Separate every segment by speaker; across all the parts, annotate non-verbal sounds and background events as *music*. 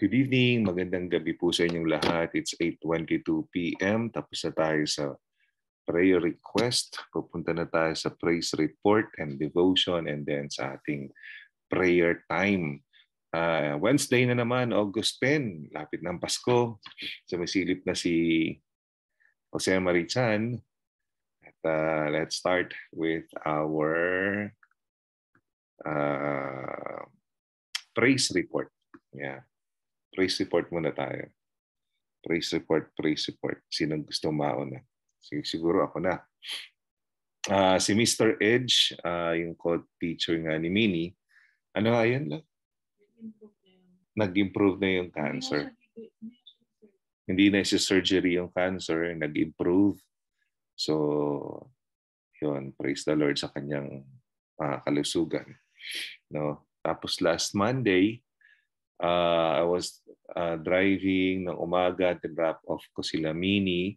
Speaker 1: Good evening, magandang gabi po sa inyong lahat. It's 8.22 p.m. Tapos na tayo sa prayer request. Pupunta na tayo sa praise report and devotion and then sa ating prayer time. Uh, Wednesday na naman, August 10. Lapit ng Pasko. Sumisilip na si Jose Marichan. At uh, let's start with our uh, praise report. Yeah. Praise report muna tayo. Praise report, praise report. Sino gusto mauna? Sig- siguro ako na. Uh, si Mr. Edge, uh, yung co-teacher nga ni Mini, ano nga yun? Nag-improve na yung cancer. Hindi na si surgery yung cancer, nag-improve. So, yun, praise the Lord sa kanyang uh, kalusugan. No? Tapos last Monday, uh, I was uh, driving ng umaga, drop off ko sila Mini.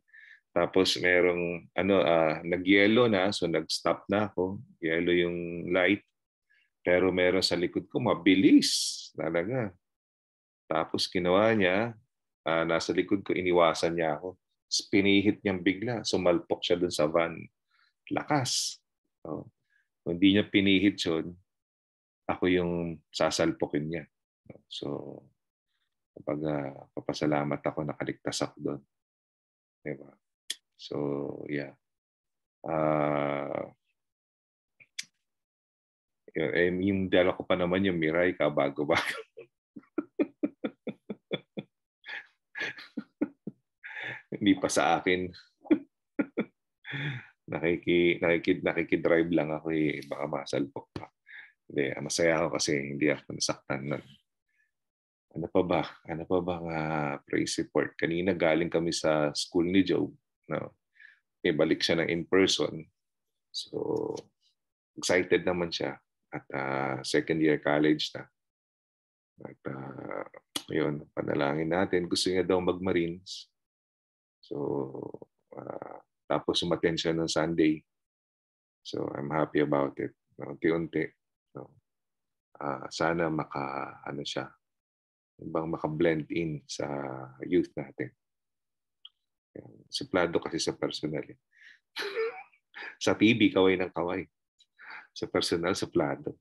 Speaker 1: Tapos merong ano uh, nag-yellow na so nag-stop na ako. Yellow yung light. Pero meron sa likod ko mabilis talaga. Tapos ginawa niya, uh, nasa likod ko iniwasan niya ako. Pinihit niyang bigla, sumalpok siya dun sa van. Lakas. Oh. Kung hindi niya pinihit yun, ako yung sasalpokin niya. So, kapag uh, papasalamat ako, nakaligtas ako doon. Diba? So, yeah. Uh, eh, yung dala ko pa naman yung Mirai ka bago-bago. *laughs* Hindi pa sa akin. *laughs* nakiki, nakiki, nakikidrive lang ako eh. Baka masalpok pa. Hindi, masaya ako kasi hindi ako nasaktan nun. Ano pa ba? Ano pa ba nga praise report? Kanina galing kami sa school ni Job. No? E, balik siya ng in-person. So, excited naman siya. At uh, second year college na. At uh, yun, panalangin natin. Gusto niya daw mag-Marines. So, uh, tapos umattend siya ng Sunday. So, I'm happy about it. Unti-unti. No? Uh, sana maka, ano siya, bang maka-blend in sa youth natin. Suplado kasi sa personal. Eh. *laughs* sa TV, kaway ng kaway. Sa personal, suplado.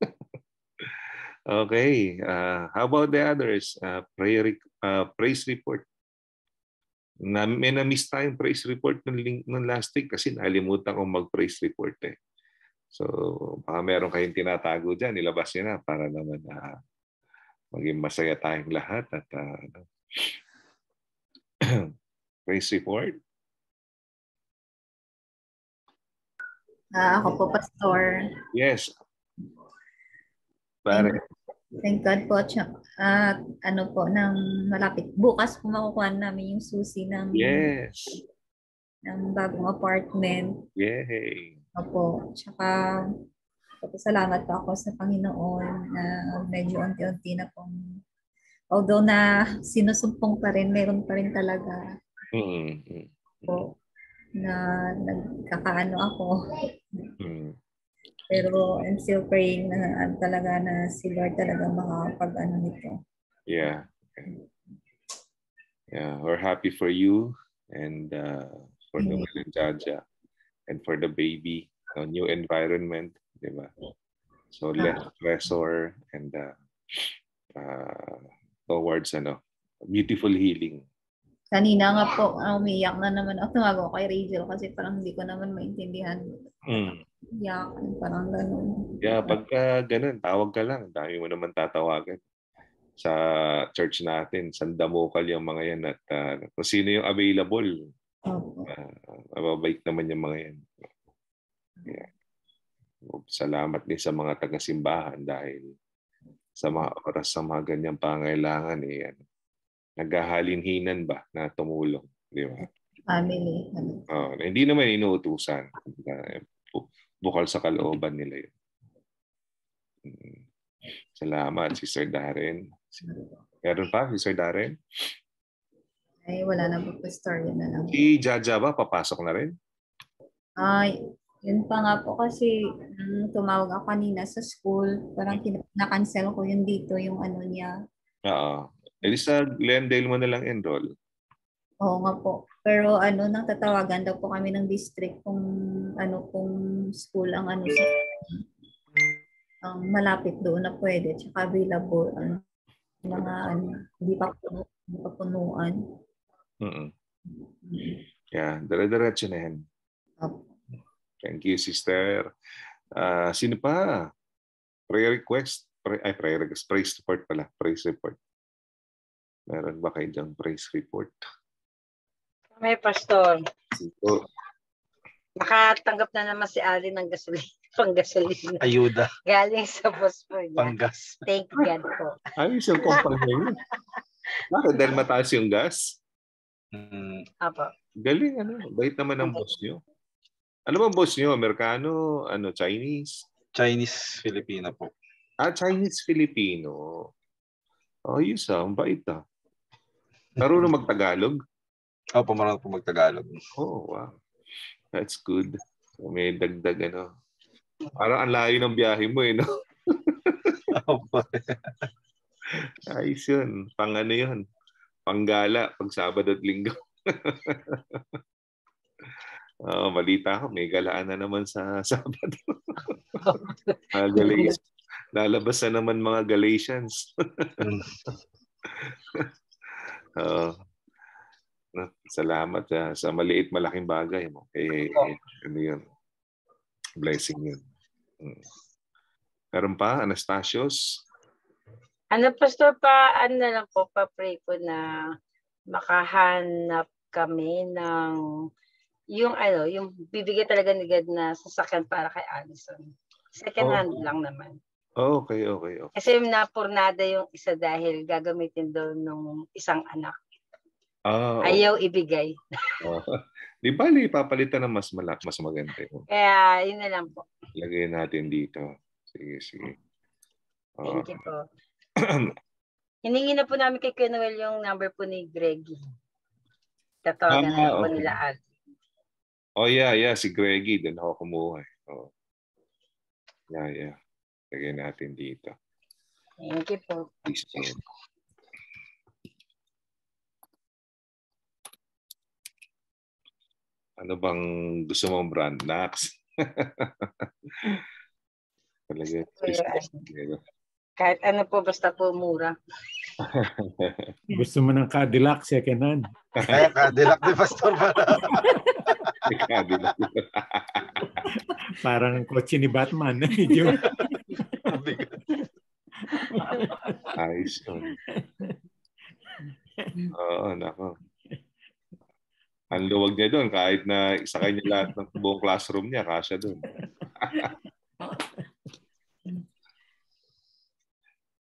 Speaker 1: *laughs* okay. Uh, how about the others? Uh, prayer, uh, praise report. Na, may na-miss tayong praise report ng, link, ng last week kasi nalimutan kong mag-praise report eh. So, baka meron kayong tinatago dyan, ilabas nyo na para naman uh, maging masaya tayong lahat at uh, *clears throat* praise report.
Speaker 2: Uh, ako po, Pastor.
Speaker 1: Yes. Pare.
Speaker 2: Thank God po. Uh, ano po, ng malapit. Bukas po makukuha namin yung susi ng
Speaker 1: yes.
Speaker 2: ng bagong apartment.
Speaker 1: Yay.
Speaker 2: Opo. Tsaka Salamat po ako sa Panginoon na medyo unti-unti na pong although na sinusumpong pa rin, meron pa rin talaga
Speaker 1: mm-hmm.
Speaker 2: po na nagkakaano ako.
Speaker 1: Mm-hmm.
Speaker 2: Pero I'm still praying na uh, talaga na si Lord talaga makapag-ano nito.
Speaker 1: Yeah. Yeah, we're happy for you and uh, for mm-hmm. Noel and Jaja and for the baby, a new environment di ba? So less stressor and uh, uh, towards ano, beautiful healing.
Speaker 2: Kanina nga po, uh, umiyak na naman ako. Tumago kay Rachel kasi parang hindi ko naman maintindihan.
Speaker 1: Mm.
Speaker 2: Iyak, parang ganun.
Speaker 1: Yeah, pagka ganun, tawag ka lang. Dami mo naman tatawagan. Sa church natin, sandamukal yung mga yan at uh, kung sino yung available.
Speaker 2: Oh.
Speaker 1: Uh, mababait naman yung mga yan. Yeah. Salamat din sa mga taga-simbahan dahil sa mga oras sa mga ganyang pangailangan eh, ano, naghahalinhinan ba na tumulong, di ba?
Speaker 2: Family.
Speaker 1: Oh, hindi naman inuutusan. Bukal sa kalooban nila yun. Hmm. Salamat, si Sir Darren. Meron pa, si Sir Darren?
Speaker 2: Ay, wala na po, Pastor. Yan na lang.
Speaker 1: Si Jaja ba, papasok na rin?
Speaker 2: Ay, yun pa nga po kasi um, tumawag ako kanina sa school, parang na-cancel ko yun dito, yung ano niya,
Speaker 1: Oo. E di sa Glendale mo na lang enroll.
Speaker 2: Oo nga po. Pero ano, nang tatawagan daw po kami ng district kung ano kung school ang ano sa ang malapit doon na pwede tsaka available ang mga ano, hindi pa puno, hindi pa punuan.
Speaker 1: Mm-mm. Yeah, dire-diretso na yan.
Speaker 2: Opo.
Speaker 1: Thank you, sister. Ah, sino pa? Prayer request. Pray, ay, prayer request. Praise report pala. Praise report. Meron ba kayo dyan praise report?
Speaker 3: May pastor.
Speaker 1: Sino?
Speaker 3: Nakatanggap na naman si Ali ng gasolina. *laughs* Pang gasolina.
Speaker 4: Ayuda,
Speaker 3: Galing sa Bosfor niya.
Speaker 4: panggas.
Speaker 3: Thank God po.
Speaker 1: Ayos yung kumpanya yun. Bakit? Dahil mataas yung gas?
Speaker 4: Mm,
Speaker 3: Apo.
Speaker 1: Galing, ano? Bait naman ang boss nyo. Ano ba boss nyo? Amerikano? Ano? Chinese?
Speaker 4: Chinese Filipino po.
Speaker 1: Ah, Chinese-Filipino. Ayos ah. Ang bait ah. Marunong *laughs* magtagalog?
Speaker 4: Opo, marunong po magtagalog.
Speaker 1: Oh, wow. That's good. May dagdag ano. Parang ang layo ng biyahe mo eh, no? *laughs*
Speaker 4: Opo.
Speaker 1: Ayos yun. Pang ano yun? Panggala, pag Sabado at Linggo. *laughs* Oh, malita ko, may galaan na naman sa *laughs* Sabado. *laughs* Galatians. Lalabas na naman mga Galatians. Oo. *laughs* Na- salamat ah, sa maliit malaking bagay mo. Eh, eh, ano yun? Blessing yun. Mm. Meron pa, Anastasios?
Speaker 3: Ano, pastor, pa, ano lang po, pa-pray po na makahanap kami ng yung ano, yung bibigay talaga ni God na sasakyan para kay Allison. Second
Speaker 1: Oh.
Speaker 3: hand lang naman.
Speaker 1: Oh, okay, okay, okay.
Speaker 3: Kasi napurnada yung isa dahil gagamitin daw nung isang anak.
Speaker 1: Ah, okay.
Speaker 3: Ayaw ibigay. *laughs*
Speaker 1: Oh. Di bali, papalitan ng mas malak, mas maganda.
Speaker 3: Kaya yun na lang po.
Speaker 1: Lagay natin dito. Sige, sige. Oh.
Speaker 3: Thank you po. *clears throat* Hiningi na po namin kay Kuya Noel yung number po ni Greggy. Tatawagan na
Speaker 1: Ah,
Speaker 3: po
Speaker 1: okay.
Speaker 3: nila Al.
Speaker 1: Oh, yeah, yeah. Si Greggy. Doon ako kumuha. eh. Oh. Yeah, yeah. Lagay natin dito.
Speaker 3: Thank you po.
Speaker 1: Please. Ano bang gusto mong brand? Nax? *laughs* Talaga.
Speaker 3: Al. Kahit ano po, basta po mura.
Speaker 5: Gusto mo ng Cadillac, second hand.
Speaker 4: Cadillac ni Pastor para. *laughs* *laughs*
Speaker 5: Parang ang kotse ni Batman. Medyo
Speaker 1: Ayos yun. Oo, nako. Ang luwag niya doon, kahit na isa kanya lahat ng buong classroom niya, kasya doon.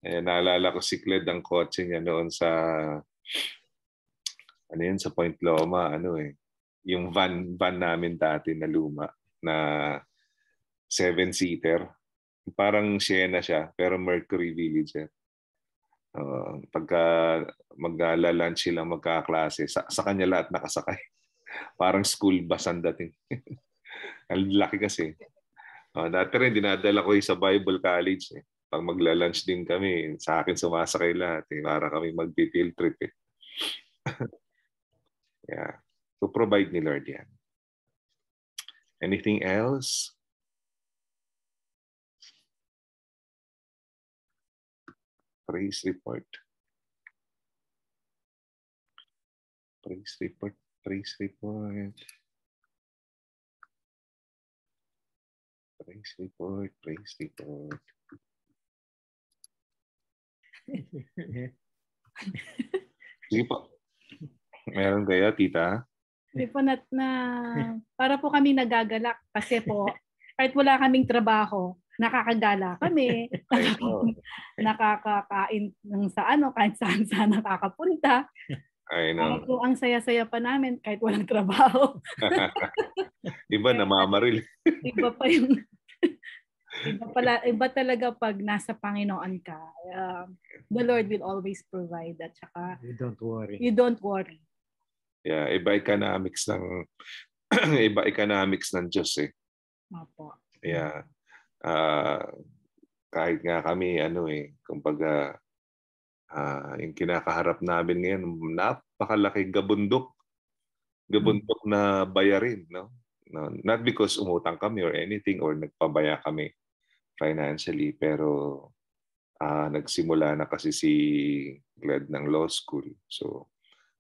Speaker 1: eh, *laughs* naalala ko si Cled ang kotse niya noon sa ano yun, sa Point Loma, ano eh, yung van, van namin dati na luma, na seven-seater. Parang Sienna siya, pero Mercury Villager. Uh, pagka magla-lunch sila magkaklase, sa, sa kanya lahat nakasakay. *laughs* Parang school bus ang dating. *laughs* ang laki kasi. Uh, dati rin, dinadala ko sa Bible College. Eh. Pag magla-lunch din kami, sa akin sumasakay lahat. Eh. Para kami mag-field trip. Eh. *laughs* yeah. To provide ni Lord yan. Anything else? Praise report. Praise report. Praise report. Praise report. Praise report. *laughs* Sige po. Meron kayo, tita?
Speaker 6: Hindi po na, na para po kami nagagalak kasi po kahit wala kaming trabaho, nakakagala kami, *laughs* nakakakain ng sa ano, kahit saan saan nakakapunta.
Speaker 1: I know.
Speaker 6: po ang saya-saya pa namin kahit walang trabaho. *laughs*
Speaker 1: Iba namamaril.
Speaker 6: iba pa yung iba pala iba talaga pag nasa Panginoon ka. Um, the Lord will always provide at saka
Speaker 5: you don't worry.
Speaker 6: you don't worry.
Speaker 1: Yeah, iba economics ng *clears throat* iba economics ng Diyos eh.
Speaker 6: Opo.
Speaker 1: Yeah. Ah, kahit nga kami ano eh, kumbaga Ah, yung kinakaharap namin ngayon, napakalaking gabundok. Gabundok na bayarin, no? no? Not because umutang kami or anything or nagpabaya kami financially, pero ah, nagsimula na kasi si Glad ng law school. So,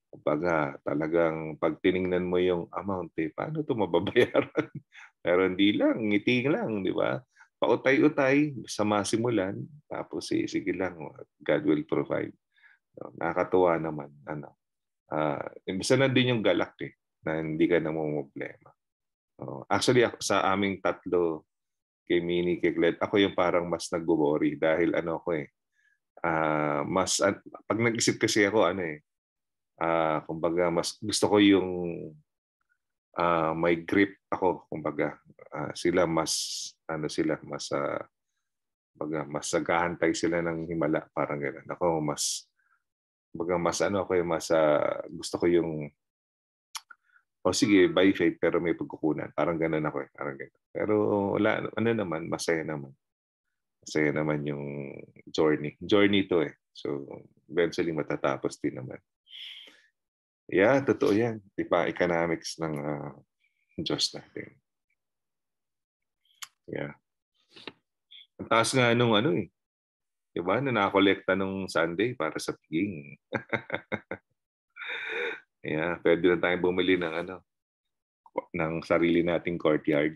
Speaker 1: kumbaga, talagang pag tiningnan mo yung amount, eh, paano ito mababayaran? *laughs* pero hindi lang, ngiti lang, di ba? pautay-utay sa masimulan, tapos eh, sige lang, God will provide. No, nakakatuwa naman. Ano, uh, isa na din yung galak eh, na hindi ka na problema. Uh, actually, ako, sa aming tatlo, kay Mini, kay Gled, ako yung parang mas nag-worry dahil ano ko eh, uh, mas, uh, pag nag-isip kasi ako, ano eh, uh, kumbaga, mas gusto ko yung uh, may grip ako, kumbaga, uh, sila mas ano sila mas uh, baga mas sagahantay sila ng himala parang gano'n. Ako mas baga mas ano ako yung mas uh, gusto ko yung oh sige by faith pero may pagkukunan. Parang gano'n ako eh. Parang gano'n. Pero wala ano naman masaya naman. Masaya naman yung journey. Journey to eh. So eventually matatapos din naman. Yeah, totoo yan. Di ba? Economics ng uh, Diyos natin. Yeah. Ang taas nga nung ano eh. Diba? Na nakakolekta nung Sunday para sa piging. *laughs* yeah, pwede na tayong bumili ng ano ng sarili nating courtyard.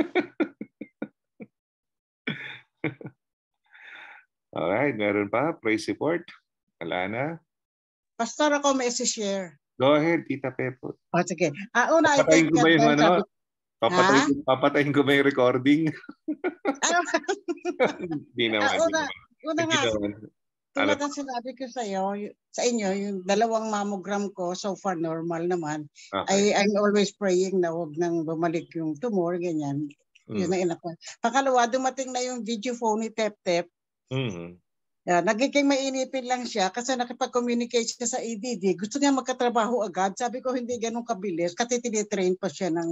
Speaker 1: *laughs* Alright, meron pa? Praise report? Wala na?
Speaker 7: Pastor, ako may share.
Speaker 1: Go ahead, Tita Pepo.
Speaker 7: Oh, sige. Ah, una, I
Speaker 1: think... ko ba yung ano? Papatayin, ko, papatayin ko ba yung recording? *laughs* Hindi naman.
Speaker 7: Ah, una, una nga, tulad ng sinabi ko sa iyo, sa inyo, yung dalawang mammogram ko, so far normal naman. Okay. I, I'm always praying na wag nang bumalik yung tumor, ganyan. Mm. Yun na inako. Pangalawa, dumating na yung video phone ni Tep Tep.
Speaker 1: Mm-hmm.
Speaker 7: Yeah, nagiging mainipin lang siya kasi nakipag-communicate siya sa EDD. Gusto niya magkatrabaho agad. Sabi ko hindi ganun kabilis kasi tinitrain pa siya ng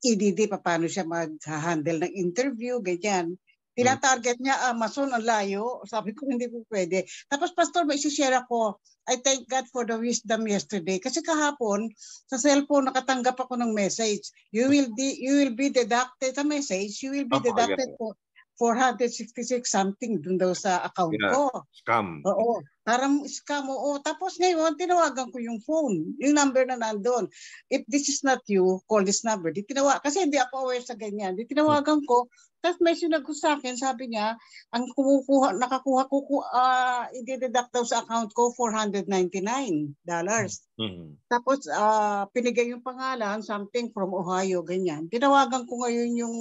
Speaker 7: EDD, paano siya mag-handle ng interview, ganyan. Tina-target niya Amazon, ang layo. Sabi ko, hindi po pwede. Tapos, Pastor, may share ako. I thank God for the wisdom yesterday. Kasi kahapon, sa cellphone, nakatanggap ako ng message. You will, be, you will be deducted sa message. You will be deducted for 466 something dun daw sa account yeah. ko.
Speaker 1: Scam.
Speaker 7: Oo. Parang scam. Oo. Tapos ngayon, tinawagan ko yung phone. Yung number na nandun. If this is not you, call this number. Di tinawa kasi hindi ako aware sa ganyan. Di tinawagan ko. Tapos may sinagot sa akin, sabi niya, ang kumukuha, nakakuha ko, uh, i-deduct daw sa account ko $499. dollars.
Speaker 1: Mm-hmm.
Speaker 7: Tapos uh, pinigay yung pangalan, something from Ohio, ganyan. Tinawagan ko ngayon yung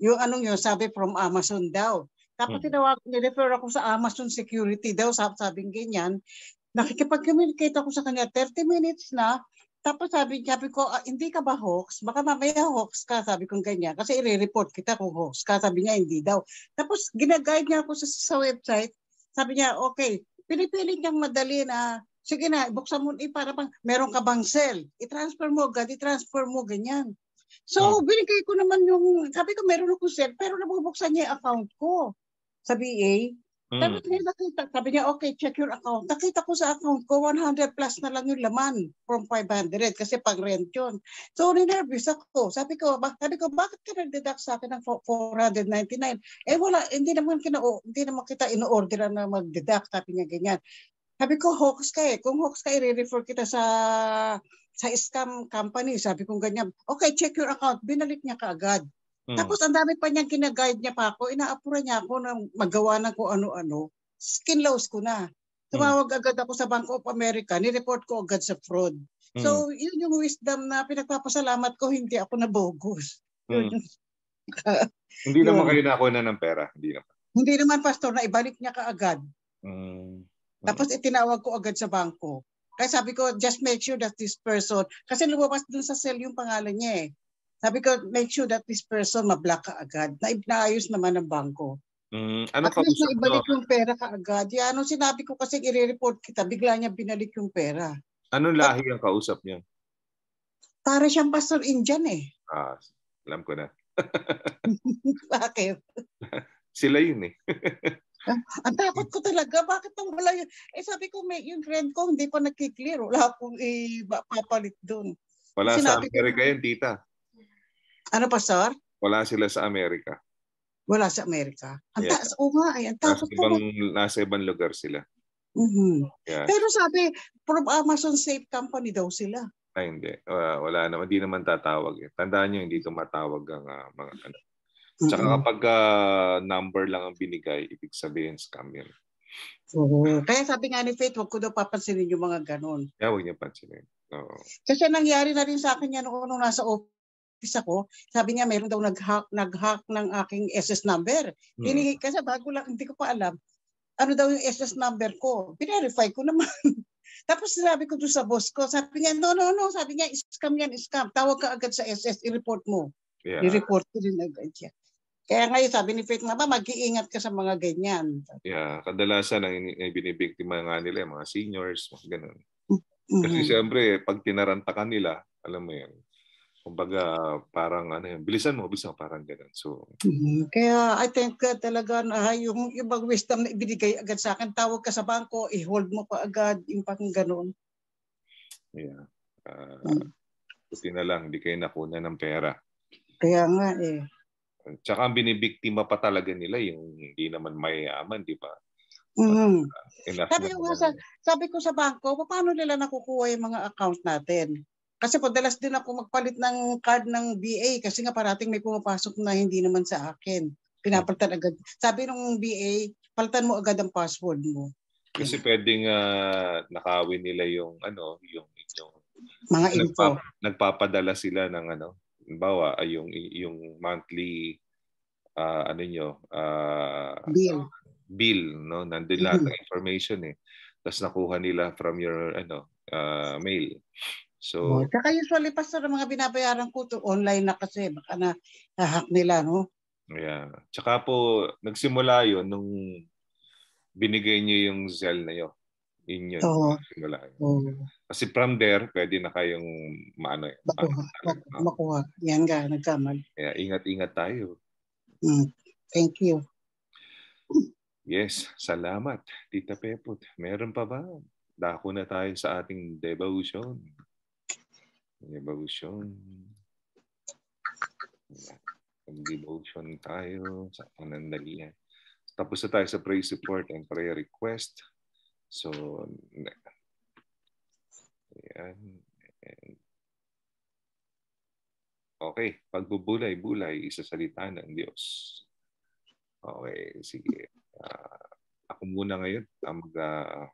Speaker 7: yung anong yun, sabi from Amazon daw. Tapos hmm. tinawag, ni-refer ako sa Amazon Security daw, sabi, sabing ganyan. Nakikipag-communicate ako sa kanya, 30 minutes na. Tapos sabi, sabi ko, ah, hindi ka ba hoax? Baka mamaya hoax ka, sabi ko ganyan. Kasi i-report kita kung hoax ka. Sabi niya, hindi daw. Tapos ginaguide niya ako sa, sa website. Sabi niya, okay, pinipili niyang madali na, sige na, buksan mo, eh, para bang, meron ka bang cell? I-transfer mo agad, i-transfer mo, ganyan. So, hmm. binigay ko naman yung, sabi ko meron ako set, pero nabubuksan niya yung account ko sa BA. Hmm. Tapos niya nakita, sabi niya, okay, check your account. Nakita ko sa account ko, 100 plus na lang yung laman from 500 kasi pag rent yun. So, ninervous ako. Sabi ko, ba, sabi ko, bakit ka nag-deduct sa akin ng 499? Eh, wala, hindi naman, kina, hindi naman kita in-order na mag-deduct. Sabi niya ganyan. Sabi ko, hoax ka eh. Kung hoax ka, i-refer kita sa sa scam company. Sabi ko ganyan, okay, check your account. Binalik niya kaagad. Hmm. Tapos ang dami pa niyang kinaguide niya pa ako. Inaapura niya ako na magawa ng kung ano-ano. Skin loss ko na. Tumawag hmm. agad ako sa Bank of America. Ni-report ko agad sa fraud. Hmm. So, yun yung wisdom na pinagpapasalamat ko. Hindi ako nabogus.
Speaker 1: Hmm. *laughs* hindi naman kayo nakuha na ng pera. Hindi naman.
Speaker 7: Hindi naman, Pastor, na ibalik niya kaagad.
Speaker 1: Hmm.
Speaker 7: Tapos itinawag ko agad sa bangko. Kaya sabi ko, just make sure that this person, kasi lumabas dun sa cell yung pangalan niya eh. Sabi ko, make sure that this person mablock ka agad. Na naayos naman ng bangko.
Speaker 1: Mm, ano
Speaker 7: At least na ibalik yung pera ka agad. Yan, ano sinabi ko kasi i-report kita, bigla niya binalik yung pera.
Speaker 1: Anong lahi ang kausap niya?
Speaker 7: Para siyang pastor Indian eh.
Speaker 1: Ah, alam ko na. *laughs*
Speaker 7: Bakit? *laughs*
Speaker 1: Sila yun eh. *laughs*
Speaker 7: Ang takot ko talaga, bakit nang wala yun? Eh sabi ko, may, yung friend ko hindi pa nagkiklear. Wala akong ipapalit doon.
Speaker 1: Wala
Speaker 7: Sinabi
Speaker 1: sa
Speaker 7: ko-
Speaker 1: Amerika yun, tita.
Speaker 7: Ano pa, sir?
Speaker 1: Wala sila sa Amerika.
Speaker 7: Wala sa Amerika. Ang
Speaker 1: Yeah.
Speaker 7: taas, oo nga, ay, ang
Speaker 1: Nasa
Speaker 7: takot ko.
Speaker 1: ibang, nasa ibang lugar sila.
Speaker 7: Mhm.
Speaker 1: Yeah.
Speaker 7: Pero sabi, from Amazon Safe Company daw sila.
Speaker 1: Ay, hindi. Uh, wala naman. Hindi naman tatawag. Eh. Tandaan nyo, hindi tumatawag ang ah, mga ano. Tsaka
Speaker 7: Mhm.
Speaker 1: kapag ah, number lang ang binigay, ibig sabihin scam yun.
Speaker 7: Oo. Kaya sabi nga ni Faith, huwag ko daw papansinin yung mga ganun.
Speaker 1: Kaya huwag niyo pansinin. Oo.
Speaker 7: Kasi nangyari na rin sa akin yan noong nasa office ako. Sabi niya, mayroon daw nag-hack, nag-hack ng aking SS number.
Speaker 1: Hmm.
Speaker 7: Hiningi, kasi bago lang, hindi ko pa alam. Ano daw yung SS number ko? Pinerify ko naman. *laughs* Tapos sinabi ko doon sa boss ko, sabi niya, no, no, no. Sabi niya, scam yan, scam. Tawag ka agad sa SS, i-report mo.
Speaker 1: Yeah.
Speaker 7: I-report ko din agad siya. Kaya ngayon sabi ni Faith, mama, mag-iingat ka sa mga ganyan.
Speaker 1: Yeah. Kadalasan ang ini- ang binibiktima nga nila, mga seniors, mga ganun.
Speaker 7: Mhm.
Speaker 1: Kasi siyempre, pag tinaranta ka nila, alam mo yan, kumbaga parang ano yun, bilisan mo, bilisan mo, parang ganun. So,
Speaker 7: Mhm. Kaya I think uh, talaga na yung ibang wisdom na ibinigay agad sa akin, tawag ka sa bangko, i-hold mo pa agad, yung pang ganun.
Speaker 1: yeah. Ah,
Speaker 7: Mm.
Speaker 1: buti na lang, hindi kayo nakuna ng pera.
Speaker 7: Kaya nga eh.
Speaker 1: Tsaka ang binibiktima pa talaga nila yung hindi naman mayayaman, di ba?
Speaker 7: Mhm.
Speaker 1: Enough
Speaker 7: Sabi ko sa, sabi ko sa bangko, paano nila nakukuha yung mga account natin? Kasi padalas din ako magpalit ng card ng BA kasi nga parating may pumapasok na hindi naman sa akin. Pinapalitan agad. Sabi nung BA, palitan mo agad ang password mo.
Speaker 1: Kasi pwedeng ah, nakawin nila yung ano, yung yung
Speaker 7: Mga info.
Speaker 1: nagpa, nagpapadala sila ng ano, bawa ay yung yung monthly ah, ano nyo, ah,
Speaker 7: Bill.
Speaker 1: bill, no? Nandun lahat ng information eh. Tapos nakuha nila from your ano, ah, mail.
Speaker 7: Oh,
Speaker 1: So,
Speaker 7: tsaka usually pastor mga binabayaran ko to online na kasi baka na hack nila no.
Speaker 1: yeah. Tsaka po nagsimula 'yon nung binigay niyo yung Zelle na 'yo. Yun yun.
Speaker 7: Oo.
Speaker 1: Nagsimula yun.
Speaker 7: Oh,
Speaker 1: Kasi from there, pwede na kayong maano
Speaker 7: makuha, mak- makuha. Yan nga, nagkamal.
Speaker 1: Kaya ingat-ingat tayo.
Speaker 7: Mm, thank you.
Speaker 1: Yes, salamat, Tita Pepot. Meron pa ba? Dako na tayo sa ating devotion. Devotion. Devotion tayo sa panandalian. Tapos na tayo sa praise report and prayer request. So, ne- ayan. And- Okay, pagbubulay-bulay, isasalita ng Diyos. Okay, sige. Ah, ako muna ngayon ang mag, uh,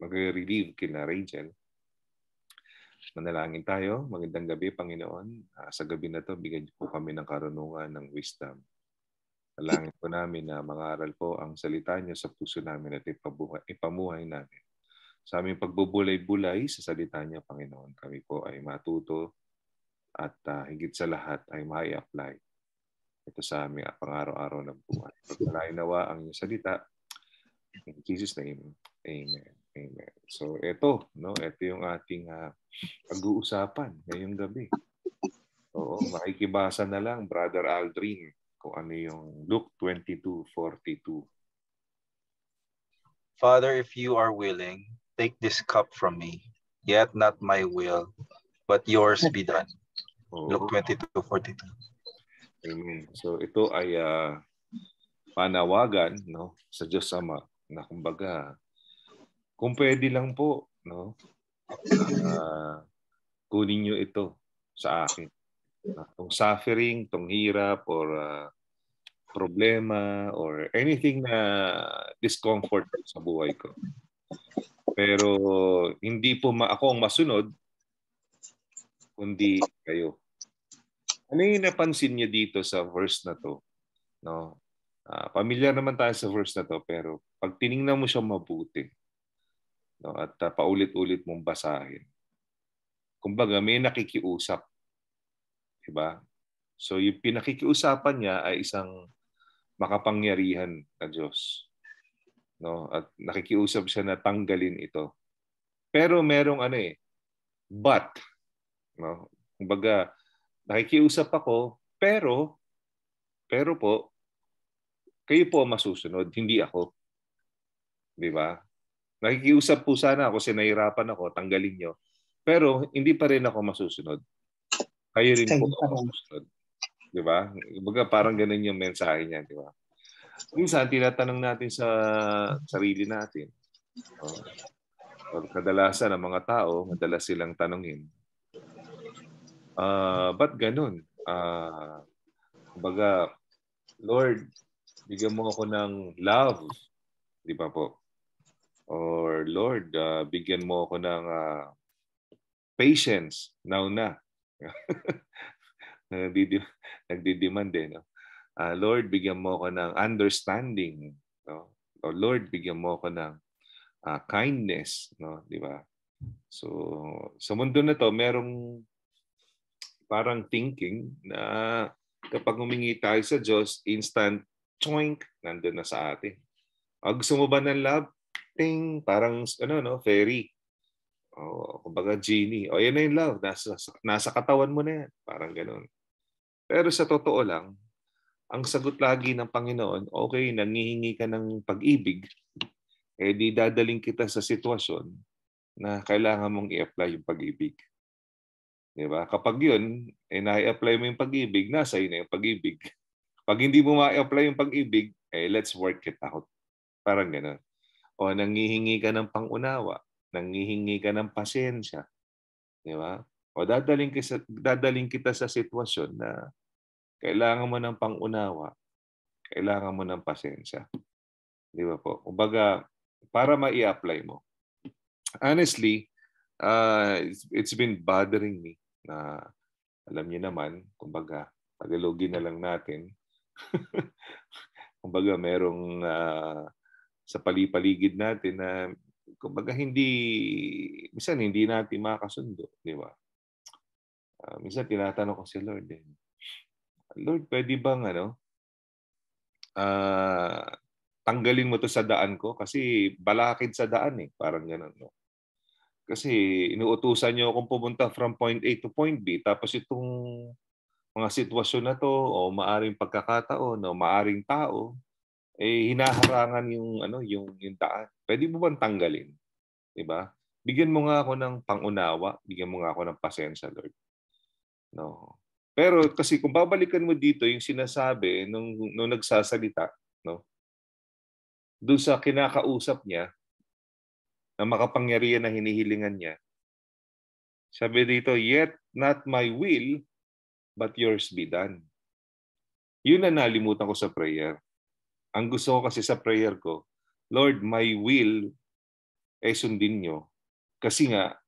Speaker 1: mag-relieve kina Rachel. Manalangin tayo. Magandang gabi, Panginoon. Ah, sa gabi na to, bigyan niyo po kami ng karunungan, ng wisdom. Dalangin po namin na mangaral po ang salita niyo sa puso namin at ipabuhay, ipamuhay namin. Sa aming pagbubulay-bulay sa salita niyo, Panginoon, kami po ay matuto at ah, higit sa lahat ay mai-apply ito sa aming pang-araw-araw na buhay. Pagpalain nawa ang iyong salita. In Jesus' name, Amen. Amen. So, ito, no? Ito yung ating ah, pag-uusapan ngayong gabi. Oo, makikibasa na lang, Brother Aldrin, kung ano yung Luke 22:42.
Speaker 4: Father, if you are willing, take this cup from me. Yet not my will, but yours be done.
Speaker 1: Oo.
Speaker 4: Luke 22:42.
Speaker 1: Amen. So ito ay ah, panawagan no sa Diyos Ama na kumbaga kung pwede lang po no ah, kunin niyo ito sa akin. Ah, Tong suffering, tong hirap or ah, problema or anything na discomfort sa buhay ko. Pero hindi po ma ako ang masunod kundi kayo. Ano yung napansin niyo dito sa verse na to? No? Ah, pamilyar naman tayo sa verse na to pero pag tiningnan mo siya mabuti no at ah, paulit-ulit mong basahin. Kumbaga may nakikiusap. 'Di ba? So yung pinakikiusapan niya ay isang makapangyarihan na Diyos. No? At nakikiusap siya na tanggalin ito. Pero merong ano eh but no? Kumbaga nakikiusap ako, pero, pero po, kayo po masusunod, hindi ako. Di ba? Nakikiusap po sana ako, sinahirapan ako, tanggalin nyo. Pero hindi pa rin ako masusunod. Kayo rin po. Di ba? Baga parang ganun yung mensahe niya, di ba? Minsan, tinatanong natin sa sarili natin. Oh, kadalasan ng mga tao, madalas silang tanongin, uh, ba't ganun? Uh, kumbaga, Lord, bigyan mo ako ng love. Di ba po? Or Lord, uh, bigyan mo ako ng uh, patience. Now na. *laughs* Nagdidemand eh. No? Uh, Lord, bigyan mo ako ng understanding. No? O Lord, bigyan mo ako ng uh, kindness. No? Di ba? So, sa mundo na to, merong parang thinking na kapag humingi tayo sa Diyos, instant choink, nandun na sa atin. O, gusto mo ba ng love? Ting, parang ano, no, fairy. O, kumbaga genie. O, yan na yung love. Nasa, nasa katawan mo na yan. Parang ganun. Pero sa totoo lang, ang sagot lagi ng Panginoon, okay, nangihingi ka ng pag-ibig, eh di dadaling kita sa sitwasyon na kailangan mong i-apply yung pag-ibig. Di ba? Kapag yun, eh, na-apply mo yung pag-ibig, nasa iyo na yung pag-ibig. *laughs* Pag hindi mo ma-apply yung pag-ibig, eh, let's work it out. Parang gano'n. O nangihingi ka ng pangunawa, nangihingi ka ng pasensya. Di ba? O dadaling, kita, dadaling kita sa sitwasyon na kailangan mo ng pangunawa, kailangan mo ng pasensya. Di ba po? Kumbaga, para ma-apply mo. Honestly, uh, it's, been bothering me na alam niyo naman, kumbaga, tagalogin na lang natin. *laughs* kumbaga, merong uh, sa palipaligid natin na kumbaga hindi minsan hindi natin makasundo, di ba? Uh, minsan tinatanong ko si Lord eh, Lord, pwede bang ano uh, tanggalin mo to sa daan ko kasi balakid sa daan eh, parang gano'n no. Kasi inuutusan niyo akong pumunta from point A to point B tapos itong mga sitwasyon na to o maaring pagkakataon o maaring tao eh hinaharangan yung ano yung yung daan. Pwede mo bang tanggalin? 'Di ba? Bigyan mo nga ako ng pangunawa, bigyan mo nga ako ng pasensya, Lord. No. Pero kasi kung babalikan mo dito yung sinasabi nung nung nagsasalita, no? Doon sa kinakausap niya, na makapangyarihan na hinihilingan niya. Sabi dito, yet not my will, but yours be done. Yun na nalimutan ko sa prayer. Ang gusto ko kasi sa prayer ko, Lord, my will ay sundin nyo. Kasi nga,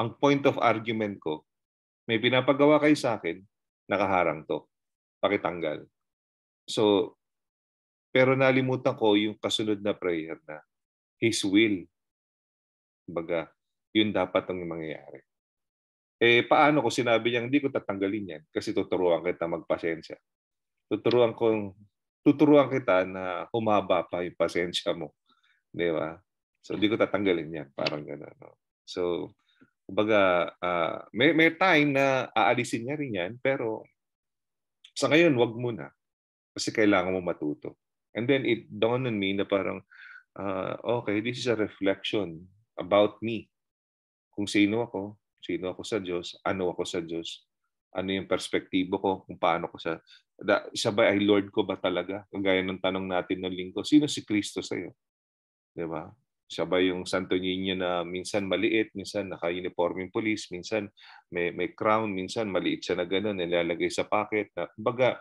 Speaker 1: ang point of argument ko, may pinapagawa kayo sa akin, nakaharang to. Pakitanggal. So, pero nalimutan ko yung kasunod na prayer na His will Baga, yun dapat ang mangyayari. Eh, paano ko sinabi niya, hindi ko tatanggalin yan kasi tuturuan kita magpasensya. Tuturuan ko, tuturuan kita na humaba pa yung pasensya mo. Di ba? So, hindi ko tatanggalin yan. Parang gano'n. No? So, kumbaga, uh, may, may time na aalisin niya rin yan, pero sa ngayon, wag muna. Kasi kailangan mo matuto. And then it dawned on me na parang, uh, okay, this is a reflection about me. Kung sino ako, sino ako sa Diyos, ano ako sa Diyos, ano yung perspektibo ko, kung paano ko sa... Da, siya ba ay Lord ko ba talaga? Kung gaya ng tanong natin ng linggo, sino si Kristo sa iyo? Di ba? Siya ba yung Santo Niño na minsan maliit, minsan naka-uniform yung police, minsan may, may crown, minsan maliit siya na gano'n, nilalagay sa pocket. Na, baga,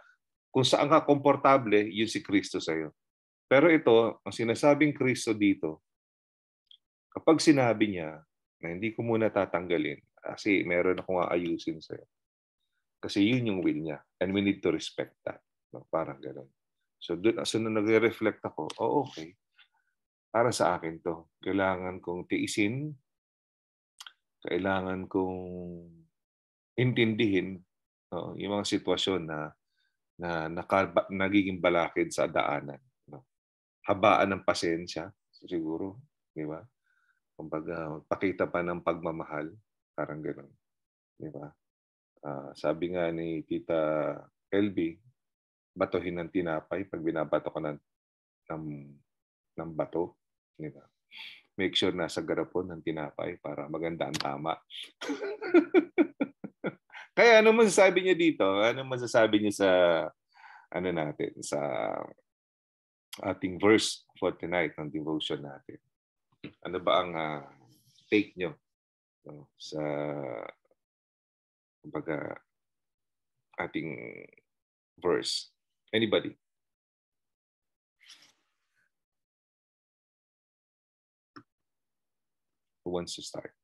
Speaker 1: kung saan ka komportable, yun si Kristo sa iyo. Pero ito, ang sinasabing Kristo dito, Kapag sinabi niya na hindi ko muna tatanggalin kasi meron akong aayusin sa'yo. Kasi yun yung will niya. And we need to respect that. No? Parang gano'n. So, doon, so nung nag-reflect ako, oh, okay. Para sa akin to. Kailangan kong tiisin. Kailangan kong intindihin no? yung mga sitwasyon na na naka, nagiging balakid sa daanan. No? Habaan ng pasensya, siguro. Di ba? Kumbaga, pakita pa ng pagmamahal. Parang gano'n. Di ba? Uh, sabi nga ni Tita LB, batuhin ng tinapay pag binabato ko ng, ng, ng bato. Ba? Make sure nasa garapon ng tinapay para maganda ang tama. *laughs* Kaya ano masasabi niya dito? Ano masasabi niya sa ano natin sa ating verse for tonight ng devotion natin? Ano ba ang uh, take nyo no, sa kumbaga ating verse? Anybody? Who wants to start?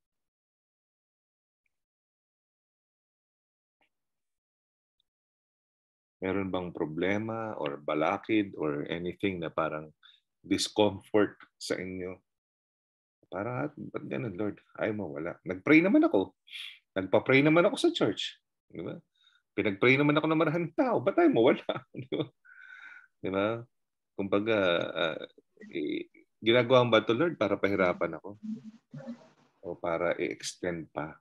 Speaker 1: Meron bang problema or balakid or anything na parang discomfort sa inyo? Parang, ba't ganun, Lord? Ay mo, wala. Nag-pray naman ako. Nagpa-pray naman ako sa church. Di ba? Pinag-pray naman ako ng maraming tao. Ba't ay mo, wala? *laughs* Di ba? Di ba? Kumbaga, uh, eh, ginagawa ba ito, Lord, para pahirapan ako? O para i-extend pa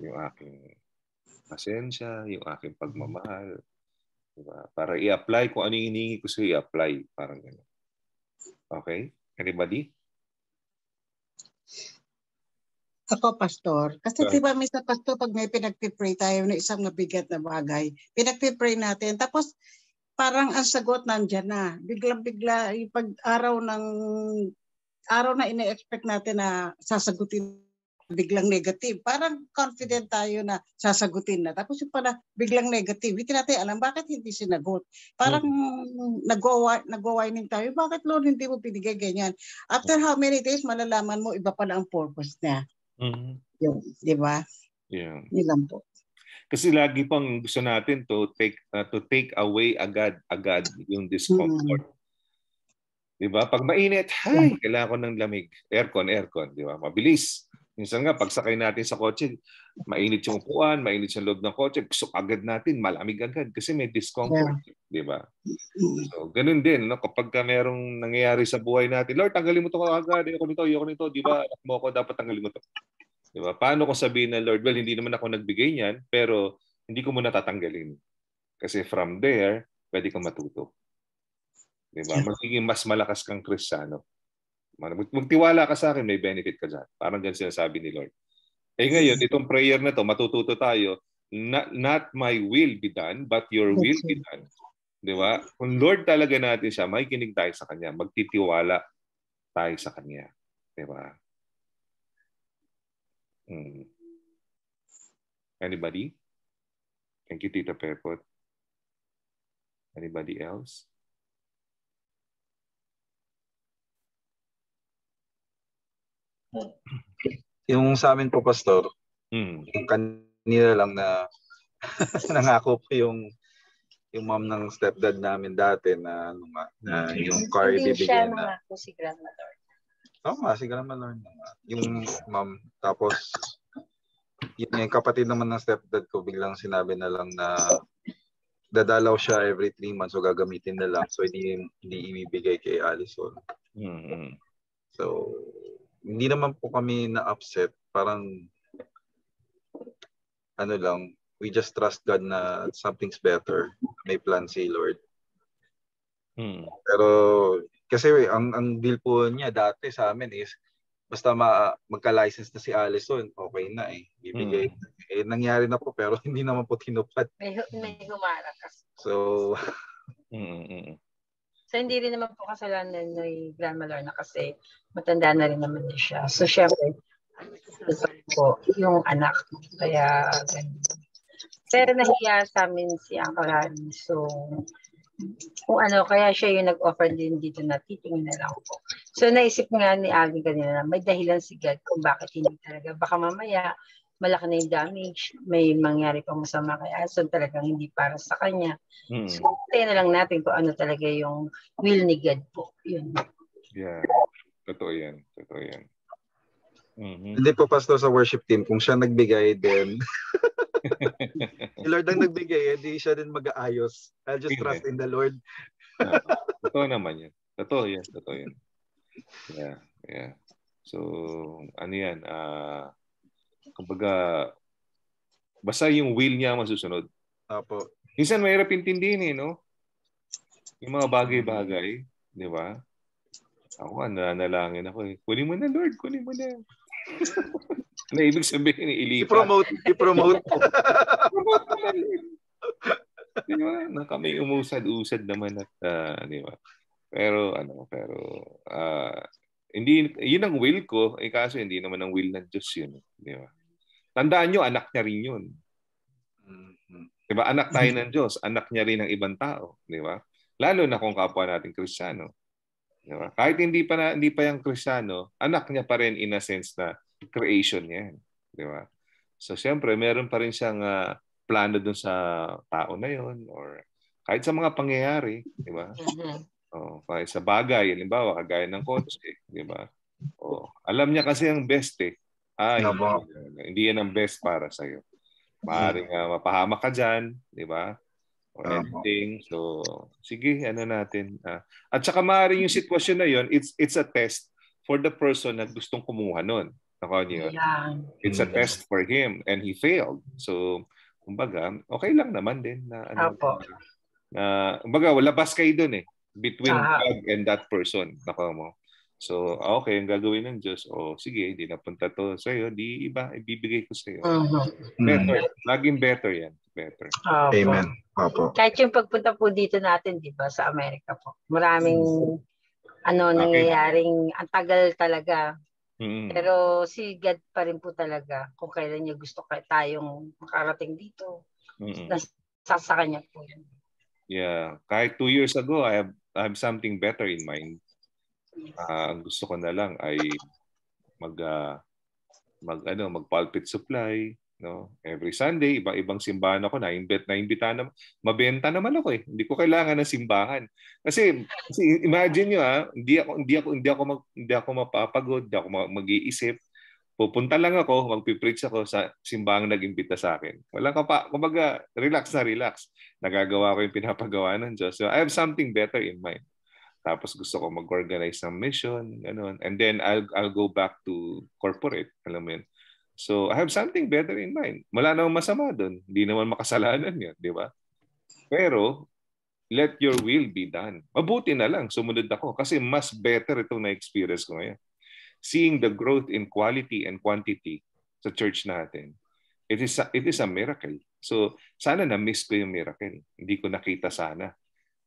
Speaker 1: yung aking pasensya, yung aking pagmamahal, Diba? Para i-apply kung ano yung hinihingi ko sa i-apply. Parang gano'n. Okay? Anybody?
Speaker 7: Ako, Pastor. Kasi di ba, Mr. Pastor, pag may pinagpipray tayo ng isang mabigat na bagay, pinagpipray natin. Tapos, parang ang sagot nandyan na. Biglang-bigla, pag araw ng araw na ine-expect natin na sasagutin biglang negative. Parang confident tayo na sasagutin na. Tapos yung pala biglang negative. Hindi natin alam bakit hindi sinagot. Parang mm-hmm. nagwa-whining tayo. Bakit Lord hindi mo binigay ganyan? After how many days malalaman mo iba pala ang purpose niya.
Speaker 1: Mm-hmm.
Speaker 7: Yung, di ba?
Speaker 1: Yeah.
Speaker 7: Yun lang po.
Speaker 1: Kasi lagi pang gusto natin to take uh, to take away agad agad yung discomfort. Mm-hmm. 'Di ba? Pag mainit, hay, kailangan ko ng lamig. Aircon, aircon, 'di ba? Mabilis. Minsan nga, pagsakay natin sa kotse, mainit yung upuan, mainit yung loob ng kotse, gusto agad natin, malamig agad kasi may discomfort. Yeah. Di ba? So, ganun din, no? kapag ka merong nangyayari sa buhay natin, Lord, tanggalin mo to agad, ayoko nito, ayoko nito, di ba? Anak mo ako, dapat tanggalin mo to. Di ba? Paano ko sabihin na, Lord, well, hindi naman ako nagbigay niyan, pero hindi ko muna tatanggalin. Kasi from there, pwede kang matuto. Di ba? Magiging mas malakas kang kristyano. Magtiwala ka sa akin, may benefit ka dyan. Parang ganyan sinasabi ni Lord. Eh ngayon, itong prayer na to, matututo tayo, not, not my will be done, but your will be done. Di ba? Kung Lord talaga natin siya, makikinig tayo sa Kanya, magtitiwala tayo sa Kanya. Di ba? Hmm. Anybody? Thank you, Tita Pepot. Anybody else? *clears throat*
Speaker 4: Yung sa amin po, Pastor,
Speaker 1: mm.
Speaker 4: yung kanina lang na *laughs* nangako po yung yung mom ng stepdad namin dati na ano nga, na yung car
Speaker 3: Hindi
Speaker 4: ibibigay
Speaker 3: siya
Speaker 4: na.
Speaker 3: nangako si grandmother.
Speaker 4: Oo nga, si grandmother na Yung mom, tapos yun, yung kapatid naman ng stepdad ko, biglang sinabi na lang na dadalaw siya every three months so gagamitin na lang. So hindi, hindi ibibigay kay Allison.
Speaker 1: Mm-hmm.
Speaker 4: So, hindi naman po kami na-upset. Parang, ano lang, we just trust God na something's better. May plan si Lord.
Speaker 1: Hmm.
Speaker 4: Pero, kasi ang, ang deal po niya dati sa amin is, basta ma, magka-license na si Allison, okay na eh. Bibigay. Hmm. Eh, nangyari na po, pero *laughs* hindi naman po tinupad.
Speaker 3: May, may humara kasi.
Speaker 4: So,
Speaker 1: mm-hmm. *laughs*
Speaker 3: So, hindi rin naman po kasalanan ni Grandma Lorna kasi matanda na rin naman niya siya. So, syempre, po yung anak. Kaya, pero nahiya sa amin si Harry. So, kung ano, kaya siya yung nag-offer din dito na titingin na lang po. So, naisip nga ni Ali kanina na may dahilan si God kung bakit hindi talaga. Baka mamaya, malaki na yung damage, may mangyari pang masama kay Alson, talagang hindi para sa kanya.
Speaker 1: Hmm.
Speaker 3: So, tayo na lang natin kung ano talaga yung will ni God po. Yun.
Speaker 1: Yeah. Totoo yan. Totoo yan.
Speaker 4: Mm-hmm. Hindi po pastor sa worship team. Kung siya nagbigay, then *laughs* si Lord ang nagbigay, hindi siya din mag-aayos. I'll just yeah. trust in the Lord.
Speaker 1: uh, totoo naman yan. Totoo yan. Totoo yan. Yeah. Yeah. So, ano yan? Uh, kumbaga, basta yung will niya masusunod.
Speaker 4: Apo.
Speaker 1: Minsan mahirap intindihin eh, no? Yung mga bagay-bagay, di ba? Ako nga, nanalangin ako eh. Kunin mo na, Lord. Kunin mo na. *laughs* ano ibig sabihin? Ilipat.
Speaker 4: I-promote. I-promote. *laughs*
Speaker 1: Promote mo na, Lord. di ba? Na kami umusad-usad naman at, ah, di ba? Pero, ano, pero, ah, hindi, yun ang will ko. Eh, kaso hindi naman ang will ng Diyos yun. eh. Di ba? Tandaan nyo, anak niya rin yun.
Speaker 4: Mhm.
Speaker 1: Di ba? Anak tayo ng Diyos. Anak niya rin ng ibang tao. Di ba? Lalo na kung kapwa natin Kristiyano. Di ba? Kahit hindi pa, na, hindi pa yung Kristiyano, anak niya pa rin in a sense na creation niya. Di ba? So, siyempre, meron pa rin siyang ah, plano dun sa tao na yon or kahit sa mga pangyayari. Di ba?
Speaker 3: Mhm.
Speaker 1: Oh, kahit sa bagay, halimbawa, kagaya ng kotse, di ba? Oh, alam niya kasi ang best eh. Ah,
Speaker 4: Nga
Speaker 1: hindi, hindi yan ang best para sa iyo. Maaring uh, mapahamak ka diyan, di ba? Or anything. So, sige, ano natin. ah. at saka maaaring yung sitwasyon na yon, it's it's a test for the person na gustong kumuha nun. Ako niyo.
Speaker 3: Yeah.
Speaker 1: It's a test for him and he failed. So, kumbaga, okay lang naman din na ano
Speaker 3: Apo.
Speaker 1: na kumbaga labas kayo doon eh between
Speaker 3: Ah.
Speaker 1: God and that person. Nako mo. So, ah, okay, ang gagawin ng Diyos, o sige, hindi napunta to sa iyo, di iba, ibibigay ko sa iyo.
Speaker 3: Mhm.
Speaker 1: Better. Laging better yan. Better.
Speaker 3: Opo.
Speaker 4: Amen. Opo.
Speaker 3: Kahit yung pagpunta po dito natin, di ba, sa Amerika po. Maraming ano nangyayaring ang tagal talaga.
Speaker 1: Mm.
Speaker 3: Pero si God pa rin po talaga kung kailan niya gusto kay tayong makarating dito.
Speaker 1: Mm-mm.
Speaker 3: Sa, sa kanya po yun.
Speaker 1: Yeah. Kahit two years ago, I have, I have something better in mind. Ah, ang gusto ko na lang ay mag ah, mag ano, mag pulpit supply, no? Every Sunday, iba-ibang simbahan ako na imbit na imbita na mabenta naman ako eh. Hindi ko kailangan ng simbahan. Kasi, kasi imagine niyo ah, hindi ako hindi ako hindi ako mag, hindi ako mapapagod, hindi ako ma- mag-iisip. Pupunta lang ako, magpipreach ako sa simbahang nag-imbita sa akin. Walang kapa, kumbaga, relax na relax. Nagagawa ko yung pinapagawa ng Diyos. So I have something better in mind. Tapos gusto ko mag-organize ng mission, ganun. And then I'll I'll go back to corporate, alam mo yun. So I have something better in mind. Wala namang masama doon. Hindi naman makasalanan yun, di ba? Pero let your will be done. Mabuti na lang, sumunod ako. Kasi mas better itong na-experience ko ngayon. Seeing the growth in quality and quantity sa church natin, it is a, it is a miracle. So sana na-miss ko yung miracle. Hindi ko nakita sana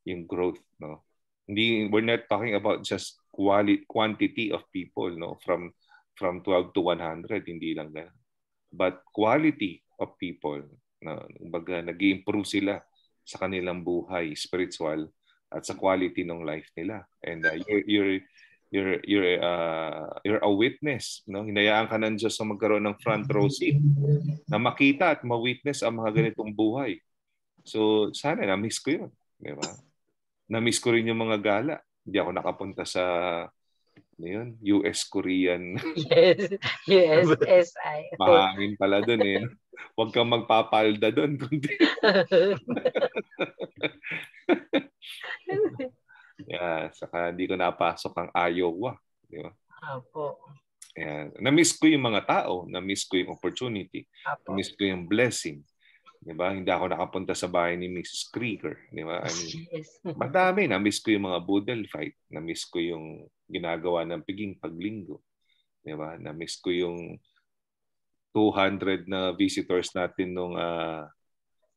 Speaker 1: yung growth, no? Hindi we're not talking about just quality quantity of people, no, from from 12 to 100, hindi lang ganun. But quality of people, no, kumbaga nag-improve sila sa kanilang buhay, spiritual at sa quality ng life nila. And uh, you're you're you're you're uh, you're a witness, no? Hinayaan ka ng Diyos na magkaroon ng front row seat na makita at ma-witness ang mga ganitong buhay. So sana na-miss ko 'yun, di ba? Na-miss ko rin yung mga gala. Hindi ako nakapunta sa ano yun, US Korean
Speaker 3: Yes. Yes. SI. *laughs*
Speaker 1: mahangin pala doon eh. Huwag kang magpapalda doon kundi *laughs* yeah, saka hindi ko napasok ang Iowa, di ba?
Speaker 3: Apo.
Speaker 1: Ayan. Na-miss ko yung mga tao, na-miss ko yung opportunity,
Speaker 3: Apo.
Speaker 1: na-miss ko yung blessing. Di ba? Hindi ako nakapunta sa bahay ni Mrs. Krieger. Di ba? I mean,
Speaker 3: Yes. *laughs*
Speaker 1: madami. Na-miss ko yung mga boodle fight. Na-miss ko yung ginagawa ng piging paglinggo. Di ba? Na-miss ko yung 200 na visitors natin nung uh,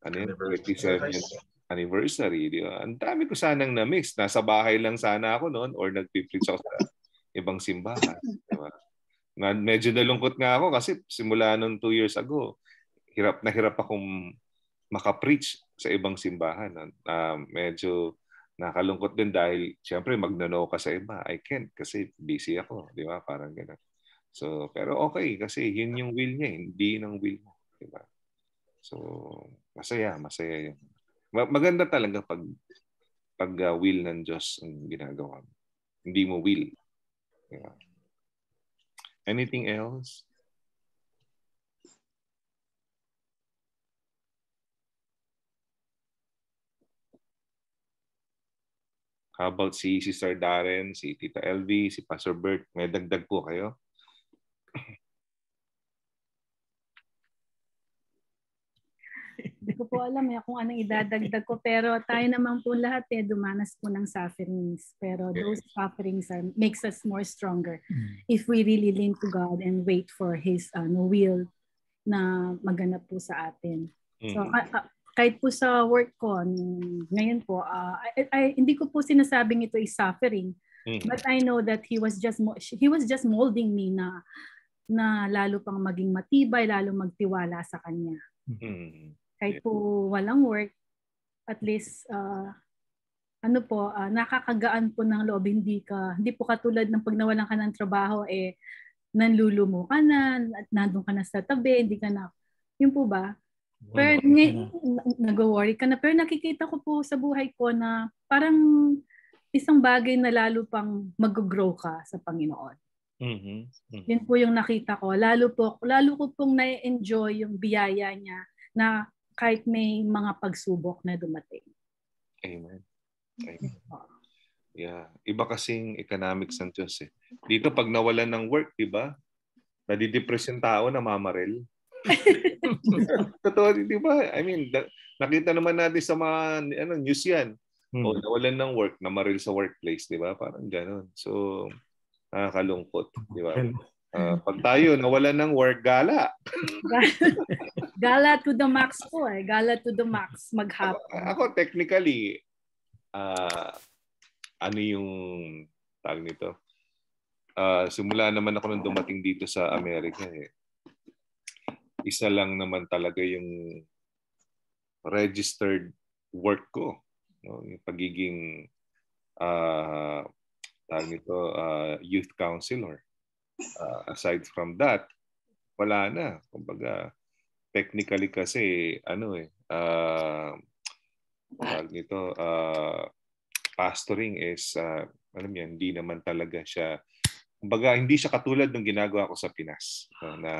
Speaker 1: ano yun, 27th anniversary. Di ba? Ang dami ko sanang na-miss. Nasa bahay lang sana ako noon or nag-preach ako sa ibang simbahan. Di ba? Na, medyo nalungkot nga ako kasi simula nung two years ago, hirap na hirap akong makapreach sa ibang simbahan. Uh, medyo nakalungkot din dahil siyempre magno ka sa iba. I can't kasi busy ako, di ba? Parang gano'n. So, pero okay kasi yun yung will niya, hindi ng will mo, di ba? So, masaya, masaya yun. Ma- Maganda talaga pag pag uh, will ng Diyos ang ginagawa. Hindi mo will. Ba? Anything else? How about si Sister Darren, si Tita LV, si Pastor Bert? May dagdag po kayo?
Speaker 6: Hindi ko po alam eh kung anong idadagdag ko. Pero tayo naman po lahat eh, dumanas po ng sufferings. Pero those sufferings are, makes us more stronger if we really lean to God and wait for His ano, will na maganap po sa atin. So,
Speaker 1: Mm.
Speaker 6: ka- ka- kahit po sa work ko, ngayon po, ah, I, I- hindi ko po sinasabing ito is suffering.
Speaker 1: Mm.
Speaker 6: But I know that he was just mo- he was just molding me na na lalo pang maging matibay, lalo magtiwala sa kanya.
Speaker 1: Mm.
Speaker 6: Kahit po walang work, at least uh, ano po, ah, nakakagaan po ng loob. Hindi ka, hindi po katulad ng pag nawalan ka ng trabaho, eh, nanlulumo ka na, at nandun ka na sa tabi, hindi ka na, yun po ba? Pero ngay- nag-worry ka na. Pero nakikita ko po sa buhay ko na parang isang bagay na lalo pang mag-grow ka sa Panginoon.
Speaker 1: Mhm. Mhm.
Speaker 6: Yun po yung nakita ko. Lalo po, lalo ko pong na-enjoy yung biyaya niya na kahit may mga pagsubok na dumating.
Speaker 1: Amen. Amen. Yeah. Iba kasing economics ng Diyos eh. Dito pag nawalan ng work, di ba? Nadidepress yung tao, namamaril. *laughs* Totoo, di ba? I mean, da- nakita naman natin sa mga ano, news yan.
Speaker 5: Hmm.
Speaker 1: O nawalan ng work, namaril sa workplace, di ba? Parang ganun. So, nakakalungkot, di ba? Ah, pag tayo nawalan ng work, gala. *laughs*
Speaker 6: Gala to the max po eh. Gala to the max. Maghapon.
Speaker 1: Ako technically, ah ano yung tawag nito? Ah, simula naman ako nung dumating dito sa Amerika eh. Isa lang naman talaga yung registered work ko. No? Yung pagiging ah tawag nito, ah, youth counselor. Ah, aside from that, wala na. Kumbaga, technically kasi, ano eh, tawag nito, ah, pastoring is, ah, alam yan, hindi naman talaga siya, kumbaga, hindi siya katulad ng ginagawa ko sa Pinas, no, na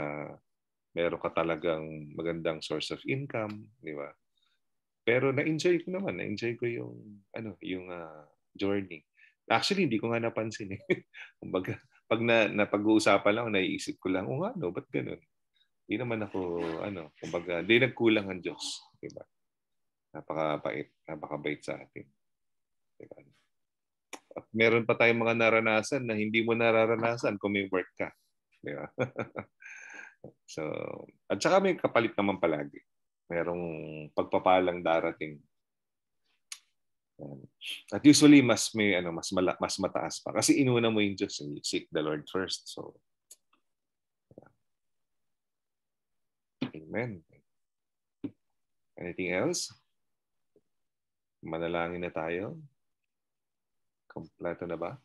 Speaker 1: meron ka talagang magandang source of income, di ba? Pero na-enjoy ko naman, na-enjoy ko yung, ano, yung ah, journey. Actually, hindi ko nga napansin eh. *laughs* kumbaga, pag na, napag-uusapan lang, naiisip ko lang, oh ano, ba't ganun? Hindi naman ako, ano, kumbaga, di nagkulang ang Diyos. Di ba? Napakabait, napakabait sa atin. Di ba? At meron pa tayong mga naranasan na hindi mo nararanasan kung may work ka. Di ba? *laughs* so, at saka may kapalit naman palagi. Merong pagpapalang darating. At usually mas may ano mas mala, mas mataas pa kasi inuna mo yung Diyos and you seek the Lord first. So. Amen. Anything else? Manalangin na tayo. Kompleto na ba?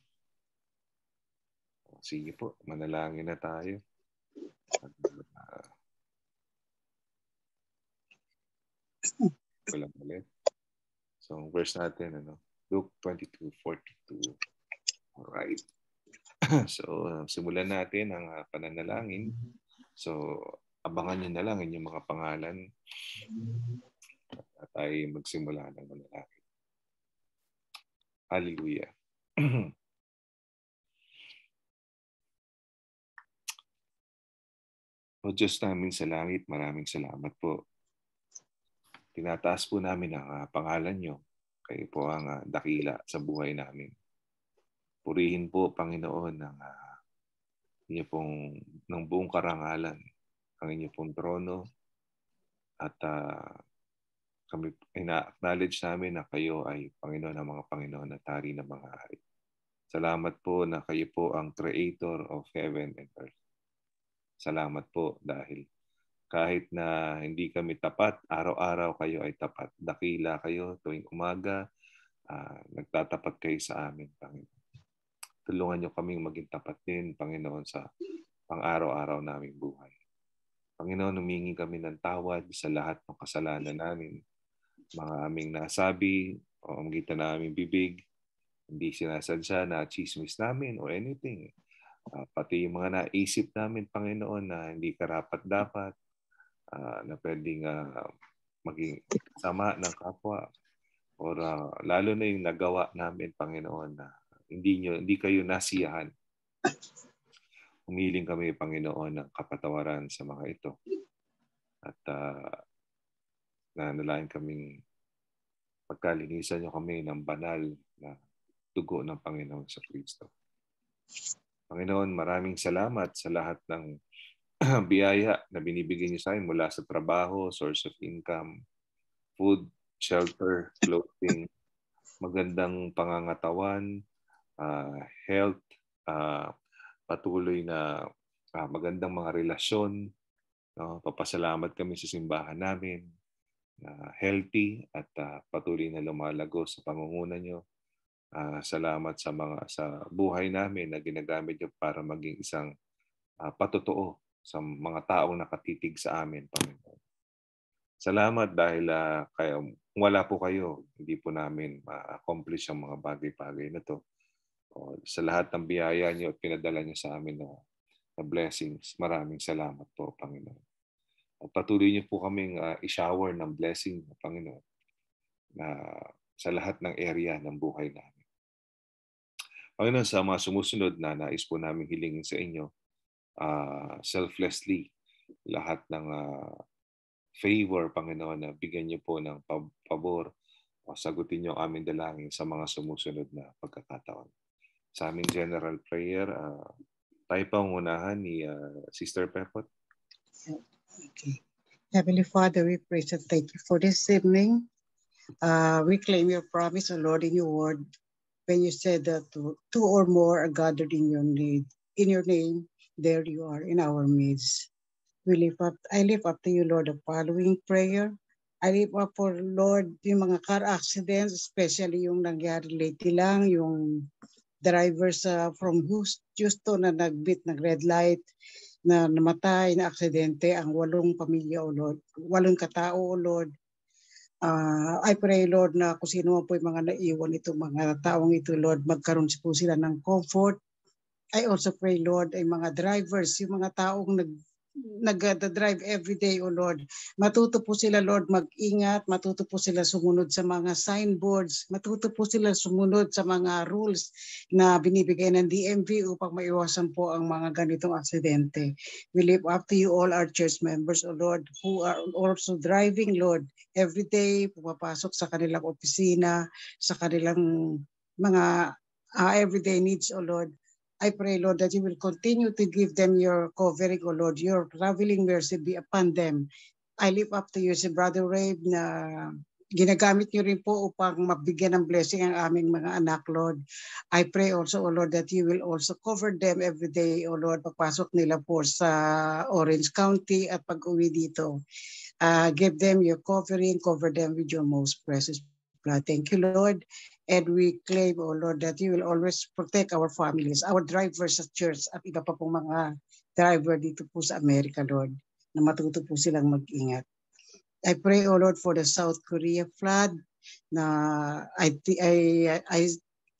Speaker 1: Sige po, manalangin na tayo. Uh, Walang ulit. So, ang verse natin, ano, Luke 22:42. Alright. *clears throat* so, uh, simulan natin ang uh, pananalangin. So, abangan nyo na lang inyong mga pangalan at ay magsimula ng manalangin. Hallelujah. *clears throat* O Diyos namin sa langit, maraming salamat po. Tinataas po namin ang ah, pangalan nyo. Kayo po ang ah, dakila sa buhay namin. Purihin po, Panginoon, ng uh, inyo pong, ng buong karangalan, ang inyo pong trono. At ah, kami, ina-acknowledge namin na kayo ay Panginoon ng mga Panginoon at Hari ng mga hari. Salamat po na kayo po ang creator of heaven and earth. Salamat po dahil kahit na hindi kami tapat, araw-araw kayo ay tapat. Dakila kayo tuwing umaga, ah, nagtatapat kayo sa amin, Panginoon. Tulungan niyo kaming maging tapat din, Panginoon, sa pang-araw-araw naming buhay. Panginoon, humingi kami ng tawad sa lahat ng kasalanan namin. Mga aming nasabi o magitan na aming bibig, hindi sinasadya na chismis namin or anything. Ah, pati yung mga naisip namin, Panginoon, na hindi karapat dapat, ah, na pwedeng ah, maging sama ng kapwa. Or ah, lalo na yung nagawa namin, Panginoon, na hindi, nyo, hindi kayo nasiyahan. Umiling kami, Panginoon, ng kapatawaran sa mga ito. At ah, na nalayan kaming pagkalinisan niyo kami ng banal na dugo ng Panginoon sa Kristo. Panginoon, maraming salamat sa lahat ng *clears throat* biyaya na binibigay niyo sa amin mula sa trabaho, source of income, food, shelter, *laughs* clothing, magandang pangangatawan, uh, health, uh, patuloy na uh, magandang mga relasyon. No? Papasalamat kami sa simbahan namin na uh, healthy at uh, patuloy na lumalago sa pangunguna nyo. Uh, salamat sa mga sa buhay namin na ginagamit nyo para maging isang uh, patotoo sa mga taong nakatitig sa amin, Panginoon. Salamat dahil uh, kaya, kung wala po kayo, hindi po namin ma-accomplish ang mga bagay-bagay na to. Sa lahat ng biyaya niyo at pinadala niyo sa amin na, na blessings, maraming salamat po, Panginoon. At patuloy niyo po kaming uh, i-shower ng blessing, Panginoon, na sa lahat ng area ng buhay namin. Panginoon, sa mga sumusunod na nais po namin hilingin sa inyo, uh, selflessly, lahat ng uh, favor, Panginoon, na bigyan niyo po ng pabor o sagutin niyo ang aming dalangin sa mga sumusunod na pagkakataon. Sa aming general prayer, uh, tayo pa unahan ni uh, Sister Pepot.
Speaker 7: Okay. Heavenly Father, we praise and thank you for this evening. Uh, we claim your promise, O Lord, in your word when you said that two or more are gathered in your need, in your name, there you are in our midst. We lift up, I lift up to you, Lord, the following prayer. I lift up for Lord yung mga car accidents, especially yung nangyari lately lang, yung drivers uh, from Houston na nagbit ng red light, na namatay na aksidente ang walong pamilya, O Lord. Walong katao, O Lord. Uh, I pray, Lord, na kung sino po yung mga naiwan itong mga taong ito, Lord, magkaroon po sila ng comfort. I also pray, Lord, ay mga drivers, yung mga taong nag nag-drive every day, O Lord. Matuto po sila, Lord, mag-ingat. Matuto po sila sumunod sa mga signboards. Matuto po sila sumunod sa mga rules na binibigay ng DMV upang maiwasan po ang mga ganitong aksidente. We live up to you all our church members, O Lord, who are also driving, Lord, every day, pumapasok sa kanilang opisina, sa kanilang mga uh, everyday needs, O Lord. I pray, Lord, that you will continue to give them your covering, O Lord, your traveling mercy be upon them. I lift up to you si Brother Ray na ginagamit niyo rin po upang mabigyan ng blessing ang aming mga anak, Lord. I pray also, O Lord, that you will also cover them every day, O Lord, pagpasok nila po sa Orange County at pag-uwi dito. Uh, give them your covering, cover them with your most precious blood. Thank you, Lord. And we claim, oh Lord, that you will always protect our families, our drivers sa church at iba pa pong mga driver dito po sa Amerika, Lord, na matuto po silang mag-ingat. I pray, oh Lord, for the South Korea flood na I, I, I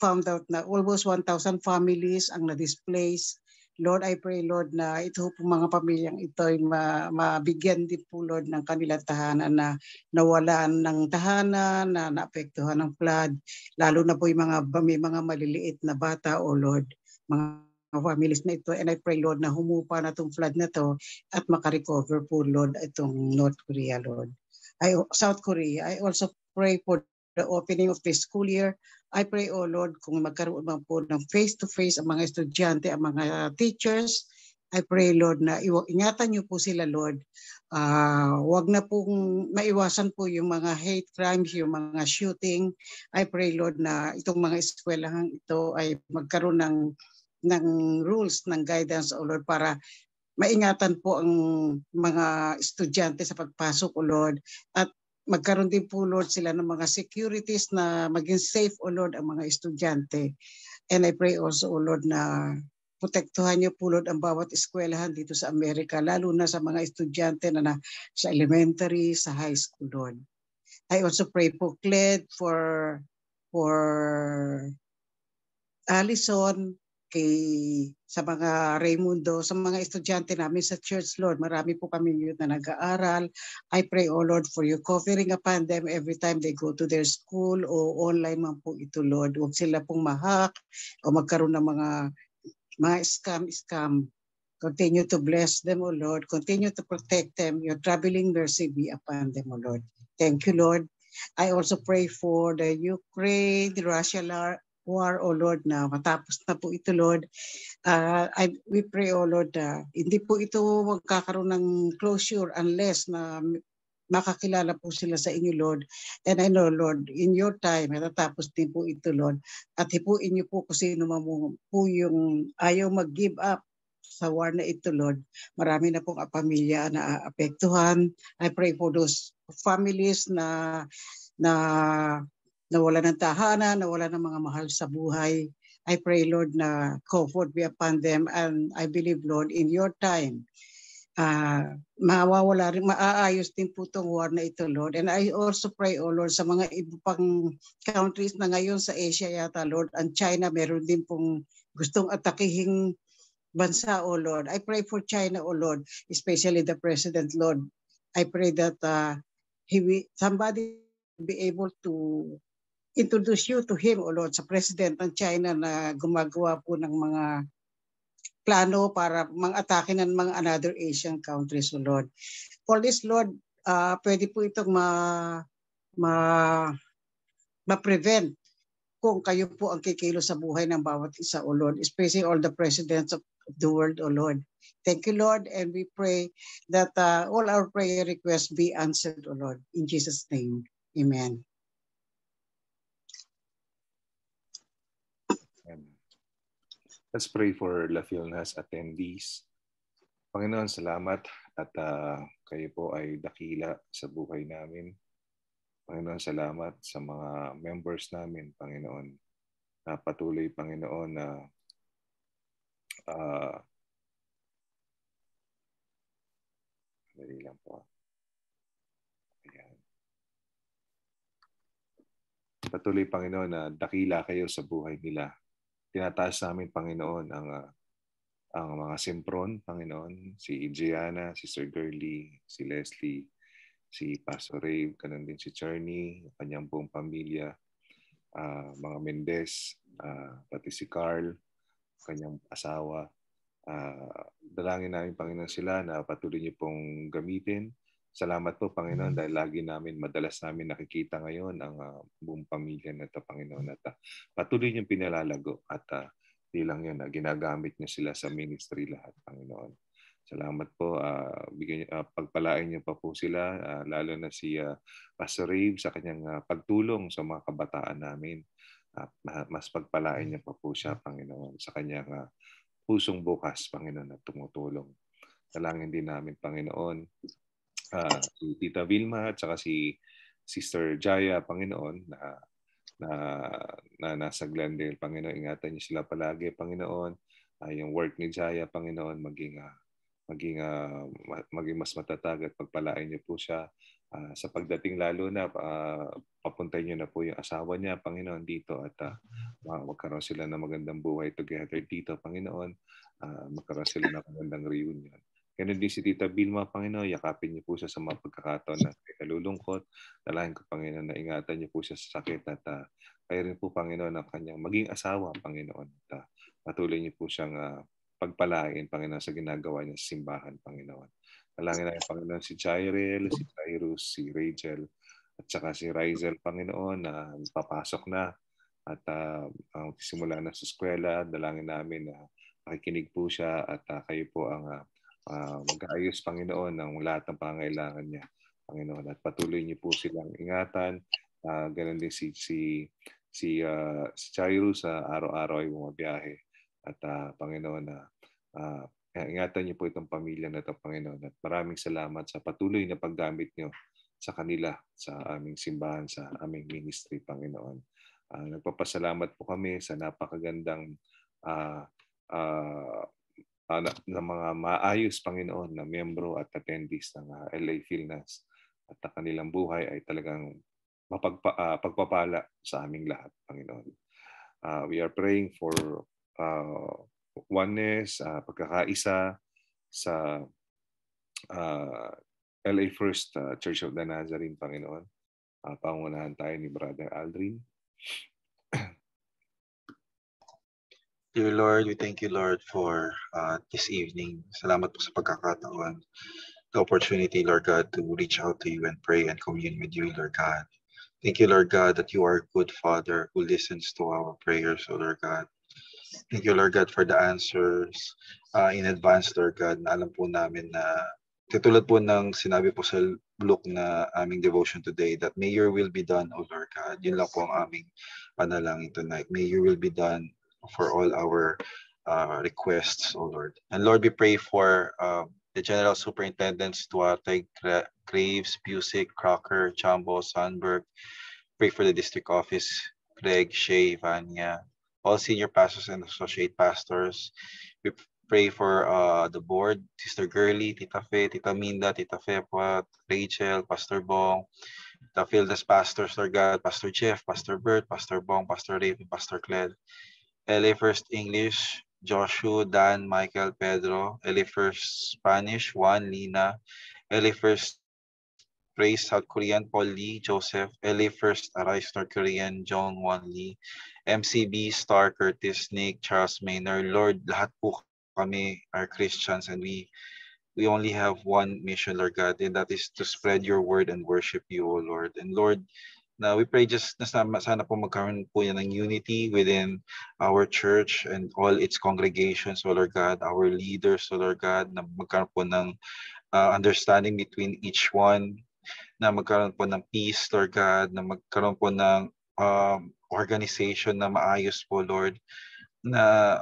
Speaker 7: found out na almost 1,000 families ang na-displace Lord, I pray, Lord, na ito po mga pamilyang ito ay ma, mabigyan din po, Lord, ng kanilang tahanan na nawalan ng tahanan, na naapektuhan ng flood, lalo na po yung mga, may mga maliliit na bata, O oh Lord, mga families na ito. And I pray, Lord, na humupa na itong flood na to at makarecover po, Lord, itong North Korea, Lord. I, South Korea. I also pray for the opening of the school year I pray, O oh Lord, kung magkaroon man po ng face-to-face ang mga estudyante, ang mga teachers, I pray, Lord, na ingatan niyo po sila, Lord. Uh, wag na pong maiwasan po yung mga hate crimes, yung mga shooting. I pray, Lord, na itong mga eskwelahan ito ay magkaroon ng, ng rules, ng guidance, O Lord, para maingatan po ang mga estudyante sa pagpasok, O Lord. At magkaroon din po Lord sila ng mga securities na maging safe o Lord ang mga estudyante. And I pray also o Lord na protektuhan niyo po Lord ang bawat eskwelahan dito sa Amerika, lalo na sa mga estudyante na, na sa elementary, sa high school Lord. I also pray po Cled for for Allison, kay sa mga Raymundo, sa mga estudyante namin sa church, Lord. Marami po kami yun na nag-aaral. I pray, O oh Lord, for your covering upon them every time they go to their school o online man po ito, Lord. Huwag sila pong mahak o magkaroon ng mga mga scam-scam. Continue to bless them, O Lord. Continue to protect them. Your traveling mercy be upon them, O Lord. Thank you, Lord. I also pray for the Ukraine, the Russia war, O Lord, na matapos na po ito, Lord. Uh, I, we pray, O Lord, uh, hindi po ito magkakaroon ng closure unless na makakilala po sila sa inyo, Lord. And I know, Lord, in your time, matatapos din po ito, Lord. At hipuin niyo po kung sino po yung ayaw mag-give up sa war na ito, Lord. Marami na pong pamilya na apektuhan. I pray for those families na na nawala ng tahanan, nawala ng mga mahal sa buhay. I pray, Lord, na comfort be upon them. And I believe, Lord, in your time, uh, mawawala rin, maaayos din po itong war na ito, Lord. And I also pray, O oh Lord, sa mga iba pang countries na ngayon sa Asia yata, Lord, and China, meron din pong gustong atakihing bansa, O Lord. I pray for China, O Lord, especially the President, Lord. I pray that uh, he will, somebody be able to introduce you to him, O Lord, sa President ng China na gumagawa po ng mga plano para mang-atake ng mga another Asian countries, O Lord. For this, Lord, uh, pwede po itong ma, ma, ma-prevent kung kayo po ang kikilo sa buhay ng bawat isa, O Lord, especially all the presidents of the world, O Lord. Thank you, Lord, and we pray that uh, all our prayer requests be answered, O Lord. In Jesus' name, amen.
Speaker 1: Let's pray for La Filnas attendees. Panginoon, salamat at uh, kayo po ay dakila sa buhay namin. Panginoon, salamat sa mga members namin, Panginoon, na patuloy, Panginoon, na uh, Dali lang po. Ayan. Patuloy, Panginoon, na dakila kayo sa buhay nila. Tinataas namin, Panginoon, ang uh, ang mga simpron, Panginoon, si Gianna, si Sir Gurley, si Leslie, si Pastor Rave, ganun din si Charney, kanyang buong pamilya, uh, mga Mendez, uh, pati si Carl, kanyang asawa, Uh, dalangin namin, Panginoon, sila na patuloy niyo pong gamitin. Salamat po, Panginoon, dahil lagi namin, madalas namin nakikita ngayon ang uh, buong pamilya na ito, Panginoon. At uh, patuloy niyong pinalalago at uh, di lang yun, uh, ginagamit niyo sila sa ministry lahat, Panginoon. Salamat po. Uh, bigyan, uh, pagpalain niyo pa po sila, uh, lalo na si uh, Pastor Rave sa kanyang uh, pagtulong sa mga kabataan namin. Uh, mas pagpalain niyo pa po siya, Panginoon, sa kanyang uh, pusong bukas, Panginoon, at tumutulong. Dalangin din namin, Panginoon, uh, si Tita Vilma at saka si Sister Jaya, Panginoon, na na, na nasa Glendale, Panginoon. Ingatan niyo sila palagi, Panginoon. Uh, yung work ni Jaya, Panginoon, maging uh, maging uh, maging mas matatag at pagpalain niyo po siya uh, sa pagdating lalo na uh, papuntahin niyo na po yung asawa niya Panginoon dito at uh, magkaroon sila ng magandang buhay together dito Panginoon uh, magkaroon sila ng magandang reunion Ganun din si Tita Vilma, Panginoon, yakapin niyo po siya sa mga pagkakataon na nalulungkot. Dalahin ko, Panginoon, na ingatan niyo po siya sa sakit at uh, kayo rin po, Panginoon, ang kanyang maging asawa, Panginoon. At uh, patuloy niyo po siyang uh, pagpalain, Panginoon, sa ginagawa niya sa simbahan, Panginoon. Dalangin natin, Panginoon, si Jairel, si Jairus, si Rachel, at saka si Rizel, Panginoon, na uh, papasok na at uh, simula na sa eskwela. Dalangin namin na uh, makikinig po siya at uh, kayo po ang uh, uh, mag-aayos, Panginoon, ng lahat ng pangailangan niya, Panginoon. At patuloy niyo po silang ingatan. Uh, ganun din si si si uh, si Chairo sa araw-araw ay bumabiyahe. At uh, Panginoon na uh, ingatan niyo po itong pamilya na ito, Panginoon. At maraming salamat sa patuloy na paggamit niyo sa kanila, sa aming simbahan, sa aming ministry, Panginoon. Uh, nagpapasalamat po kami sa napakagandang uh, uh, uh, na, mga maayos, Panginoon, na miyembro at attendees ng uh, LA Philnas at ang kanilang buhay ay talagang mapagpa, uh, pagpapala sa aming lahat, Panginoon. Uh, we are praying for uh, oneness, uh, pagkakaisa sa uh, LA First uh, Church of the Nazarene, Panginoon. Uh, pangunahan tayo ni Brother Aldrin.
Speaker 4: Dear Lord, we thank you, Lord, for uh, this evening. Salamat po sa pagkakataon the opportunity, Lord God, to reach out to you and pray and commune with you, Lord God. Thank you, Lord God, that you are a good Father who listens to our prayers, O Lord God. Thank you, Lord God, for the answers uh, in advance, Lord God, na alam po namin na Katulad po ng sinabi po sa Luke na aming devotion today that may your will be done, O Lord God. Yun lang po ang aming panalangin tonight. May your will be done for all our uh, requests, O Lord. And Lord, we pray for uh, the General Superintendents, Duarte, Graves, Busick, Crocker, Chambo, Sandberg. Pray for the District Office, Craig, Shea, Vanya, all senior pastors and associate pastors. We pray for uh, the board, Sister Girly, Tita Fe, Tita Minda, Tita Fepa, Rachel, Pastor Bong, the Fields Pastors, Lord God, Pastor Jeff, Pastor Bert, Pastor Bong, Pastor Raven, Pastor Cled, LA First English, Joshua, Dan, Michael, Pedro, LA First Spanish, Juan, Lina, LA First Praise South Korean, Paul Lee, Joseph, LA First Arise North Korean, John Wan Lee, MCB, Star, Curtis, Nick, Charles Maynard, Lord, lahat po kami are Christians and we we only have one mission, Lord God, and that is to spread your word and worship you, O Lord. And Lord, now we pray just na sana, sana po magkaroon po yan ng unity within our church and all its congregations, O Lord God, our leaders, O Lord God, na magkaroon po ng uh, understanding between each one, na magkaroon po ng peace, Lord God, na magkaroon po ng um, organization na maayos po, Lord, na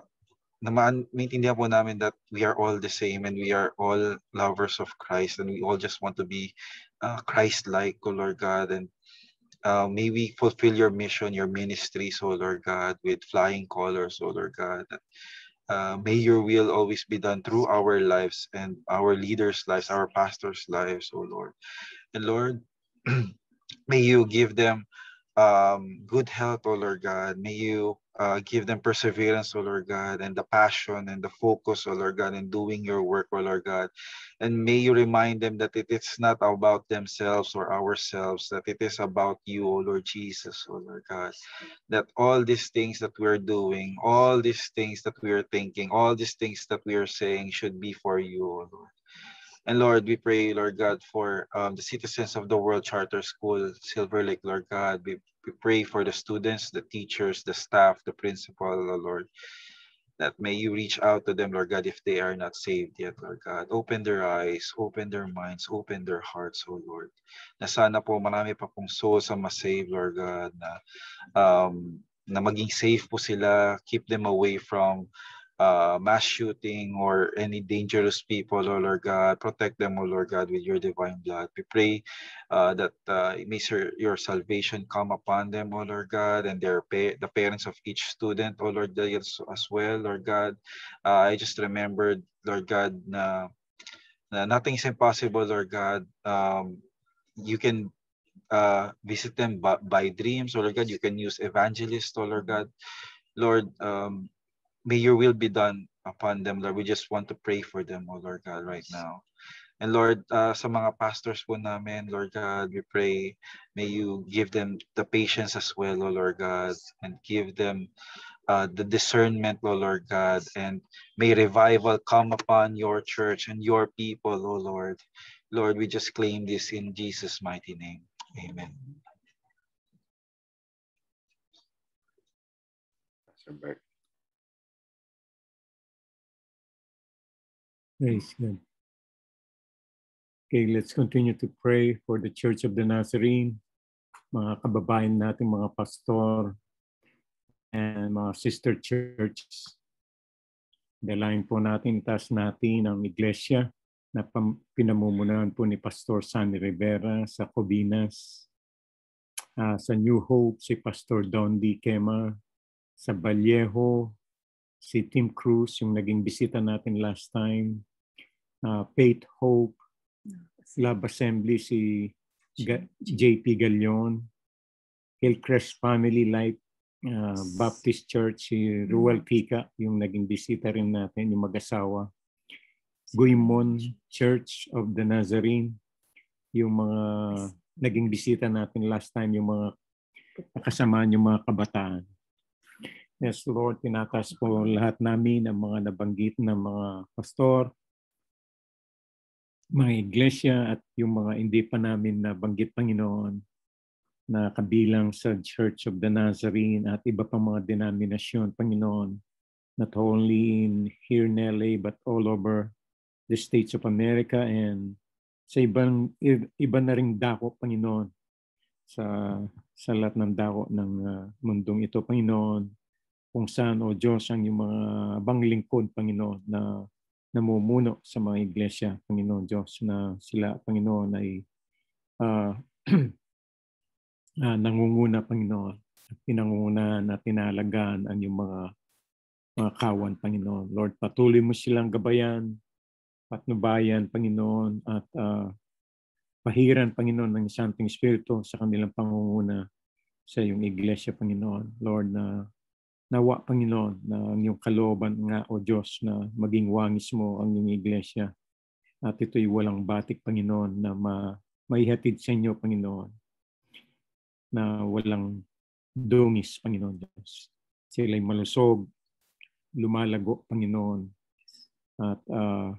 Speaker 4: na maintindihan po namin that we are all the same and we are all lovers of Christ and we all just want to be uh, Christ-like, O Lord God. And uh, may we fulfill your mission, your ministries, O Lord God, with flying colors, O Lord God. Uh, may your will always be done through our lives and our leaders' lives, our pastors' lives, O Lord. And Lord, *clears throat* may you give them um, good health, O Lord God. May you uh, give them perseverance, O Lord God, and the passion and the focus, O Lord God, in doing your work, O Lord God. And may you remind them that it is not about themselves or ourselves, that it is about you, O Lord Jesus, O Lord God. That all these things that we're doing, all these things that we are thinking, all these things that we are saying should be for you, O Lord. And Lord, we pray, Lord God, for um, the citizens of the World Charter School, Silver Lake, Lord God. We, we pray for the students, the teachers, the staff, the principal, Lord, that may you reach out to them, Lord God, if they are not saved yet, Lord God. Open their eyes, open their minds, open their hearts, O Lord. Na sana po marami pa pong souls ang masave, Lord God, na, um, na maging safe po sila, keep them away from uh, mass shooting or any dangerous people, oh Lord God. Protect them, oh Lord God, with your divine blood. We pray uh, that uh, may your salvation come upon them, oh Lord God, and their pa- the parents of each student, oh Lord God, as well, Lord God. Uh, I just remembered, Lord God, na, na nothing is impossible, Lord God. Um, you can uh, visit them by, by dreams, oh Lord God. You can use evangelists, oh Lord God. Lord, um, may your will be done upon them, Lord. We just want to pray for them, oh Lord God, right now. And Lord, uh, sa mga pastors po namin, Lord God, we pray, may you give them the patience as well, oh Lord God, and give them uh, the discernment, oh Lord God, and may revival come upon your church and your people, oh Lord. Lord, we just claim this in Jesus' mighty name. Amen.
Speaker 1: Pastor
Speaker 5: Praise God. Okay, let's continue to pray for the Church of the Nazarene, mga kababayan nating mga pastor, and mga sister churches. Dalayan po natin, taas natin ang iglesia na pinamumunan po ni Pastor Sunny Rivera sa Cobinas, uh, sa New Hope si Pastor Don D. Kema, sa Vallejo, si Tim Cruz, yung naging bisita natin last time, uh, Faith Hope, Love Assembly si Ga- JP Galion, Hillcrest Family Life uh, Baptist Church, si Ruel Pika, yung naging bisita rin natin, yung mag-asawa. Guimon Church of the Nazarene, yung mga naging bisita natin last time, yung mga nakasamaan yung mga kabataan. Yes, Lord, tinatas po lahat namin ang mga nabanggit ng mga pastor, mga iglesia at yung mga hindi pa namin nabanggit, Panginoon, na kabilang sa Church of the Nazarene at iba pang mga denominasyon, Panginoon, not only in here in LA but all over the states of America and sa ibang iba na ring dako Panginoon sa sa lahat ng dako ng uh, mundong ito Panginoon kung saan o Diyos ang yung mga banglingkod Panginoon na namumuno sa mga iglesia Panginoon Diyos na sila Panginoon ay uh, uh, *clears throat* nangunguna Panginoon at pinangungunahan at tinalagaan ang yung mga mga kawan Panginoon Lord patuloy mo silang gabayan patnubayan, Panginoon, at uh, pahiran, Panginoon, ng Santing Espiritu sa kanilang pangunguna sa iyong iglesia, Panginoon. Lord, na nawa, Panginoon, na ang iyong kalooban nga, O Diyos, na maging wangis mo ang iyong iglesia. At ito'y walang batik, Panginoon, na ma maihatid sa inyo, Panginoon, na walang dungis, Panginoon Diyos. Sila'y malusog, lumalago, Panginoon, at uh,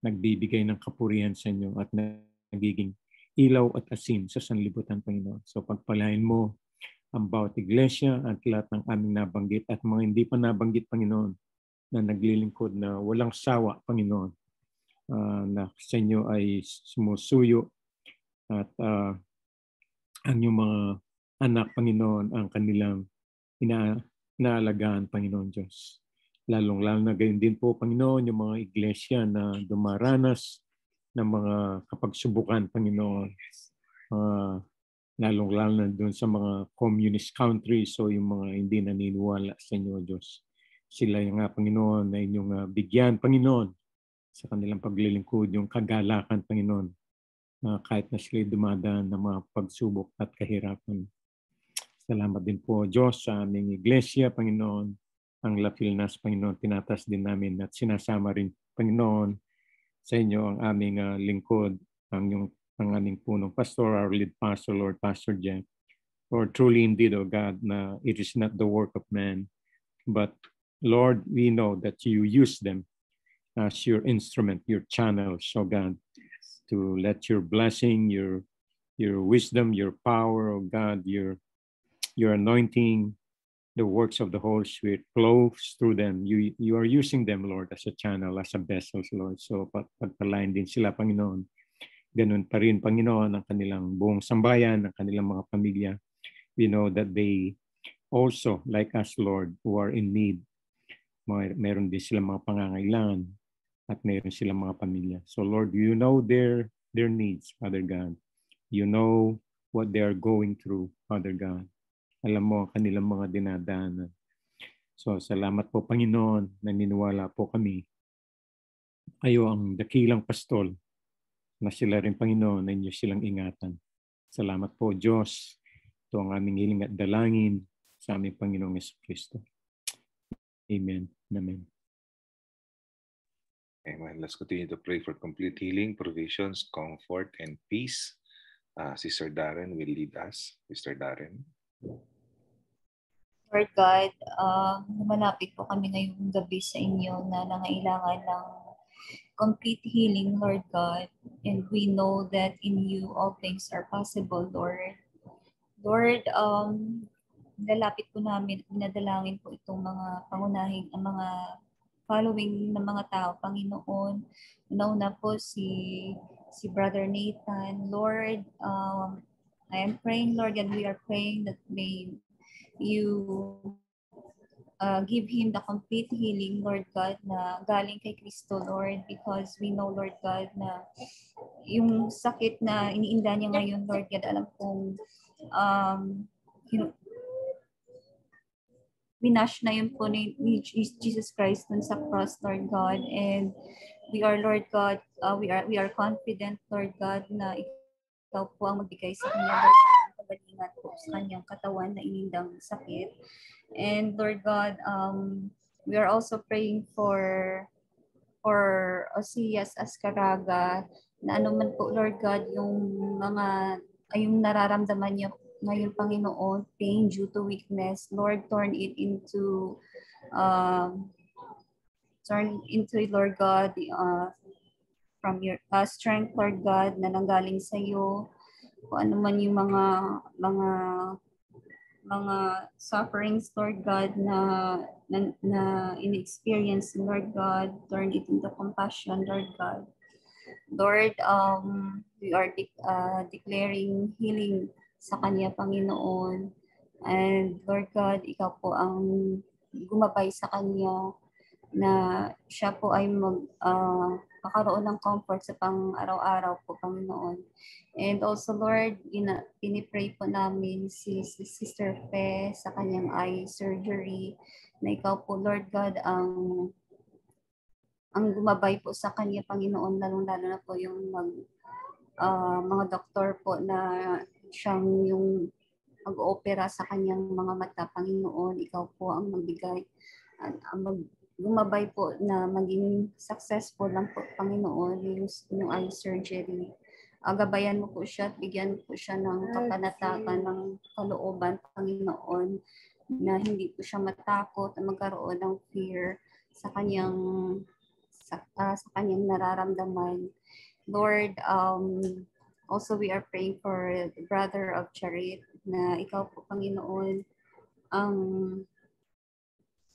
Speaker 5: nagbibigay ng kapurihan sa inyo at nagiging ilaw at asin sa sanlibutan, Panginoon. So pagpalain mo ang bawat iglesia at lahat ng aming nabanggit at mga hindi pa nabanggit, Panginoon, na naglilingkod na walang sawa, Panginoon, uh, na sa inyo ay sumusuyo at uh, ang inyong mga anak, Panginoon, ang kanilang ina inaalagaan, Panginoon Diyos lalong-lalo na gayon din po, Panginoon, yung mga iglesia na dumaranas ng mga kapagsubukan, Panginoon. Uh, lalong-lalo na doon sa mga communist countries o yung mga hindi naniniwala sa inyo, Diyos. Sila yung nga, Panginoon, na inyong uh, bigyan, Panginoon, sa kanilang paglilingkod, yung kagalakan, Panginoon, na uh, kahit na sila dumadaan ng mga pagsubok at kahirapan. Salamat din po, Diyos, sa aming iglesia, Panginoon, ang La Pilnas, Panginoon, tinatas din namin at sinasama rin, Panginoon, sa inyo ang aming uh, lingkod, ang, yung, ang aming punong pastor, our lead pastor, Lord Pastor Jeff. Lord, truly indeed, O God, na it is not the work of man, but Lord, we know that you use them as your instrument, your channels, O God, to let your blessing, your your wisdom, your power, O God, your your anointing, the works of the Holy Spirit flows through them. You you are using them, Lord, as a channel, as a vessels, Lord. So pag pagpalain din sila, Panginoon. Ganun pa rin, Panginoon, ang kanilang buong sambayan, ang kanilang mga pamilya. We know that they also, like us, Lord, who are in need, may, meron din sila mga pangangailangan at meron silang mga pamilya. So Lord, you know their their needs, Father God. You know what they are going through, Father God. Alam mo ang kanilang mga dinadaanan. So salamat po Panginoon, naniniwala po kami. Ayo ang dakilang pastol na sila rin Panginoon na inyo silang ingatan. Salamat po Diyos. Ito ang aming hiling at dalangin sa aming Panginoong Yesu Kristo. Amen. Amen.
Speaker 1: Amen. Let's continue to pray for complete healing, provisions, comfort, and peace. Uh, Sister Darren will lead us. Sister Darren.
Speaker 2: Lord God, uh, malapit po kami ngayong gabi sa inyo na nangailangan ng complete healing, Lord God. And we know that in you all things are possible, Lord. Lord, um, lalapit po namin, pinadalangin po itong mga pangunahing, ang mga following ng mga tao, Panginoon. Nauna po si si Brother Nathan. Lord, um, I am praying, Lord, and we are praying that may you uh, give him the complete healing, Lord God, na galing kay Kristo, Lord, because we know, Lord God, na yung sakit na iniinda niya ngayon, Lord God, alam kong um, you know, minash na yun po ni, ni Jesus Christ dun sa cross, Lord God, and we are, Lord God, uh, we are we are confident, Lord God, na ikaw po ang magbigay sa kanya, kabalingan po sa kanyang katawan na inindang sakit. And Lord God, um, we are also praying for for Osias Ascaraga na ano man po Lord God yung mga yung nararamdaman niya ngayon Panginoon pain due to weakness Lord turn it into um, turn into Lord God uh, from your uh, strength, Lord God, na nanggaling sa iyo. Kung ano man yung mga mga mga sufferings, Lord God, na, na, na in-experience, Lord God, turn it into compassion, Lord God. Lord, um, we are de- uh, declaring healing sa Kanya, Panginoon. And Lord God, Ikaw po ang gumabay sa Kanya na siya po ay mag, uh, makaroon ng comfort sa pang araw-araw po, Panginoon. And also, Lord, ina, pinipray po namin si, si Sister Fe sa kanyang eye surgery na ikaw po, Lord God, ang ang gumabay po sa kanya, Panginoon, lalong-lalo na po yung mag, uh, mga doktor po na siyang yung mag-opera sa kanyang mga mata, Panginoon. Ikaw po ang magbigay, ang mag, gumabay po na maging successful lang po, Panginoon, yung, yung eye surgery. Uh, gabayan mo po siya at bigyan po siya ng kapanatakan ng kalooban, Panginoon, na hindi po siya matakot at magkaroon ng fear sa kanyang sa, uh, sa kanyang nararamdaman. Lord, um, also we are praying for the brother of Charit na ikaw po, Panginoon, ang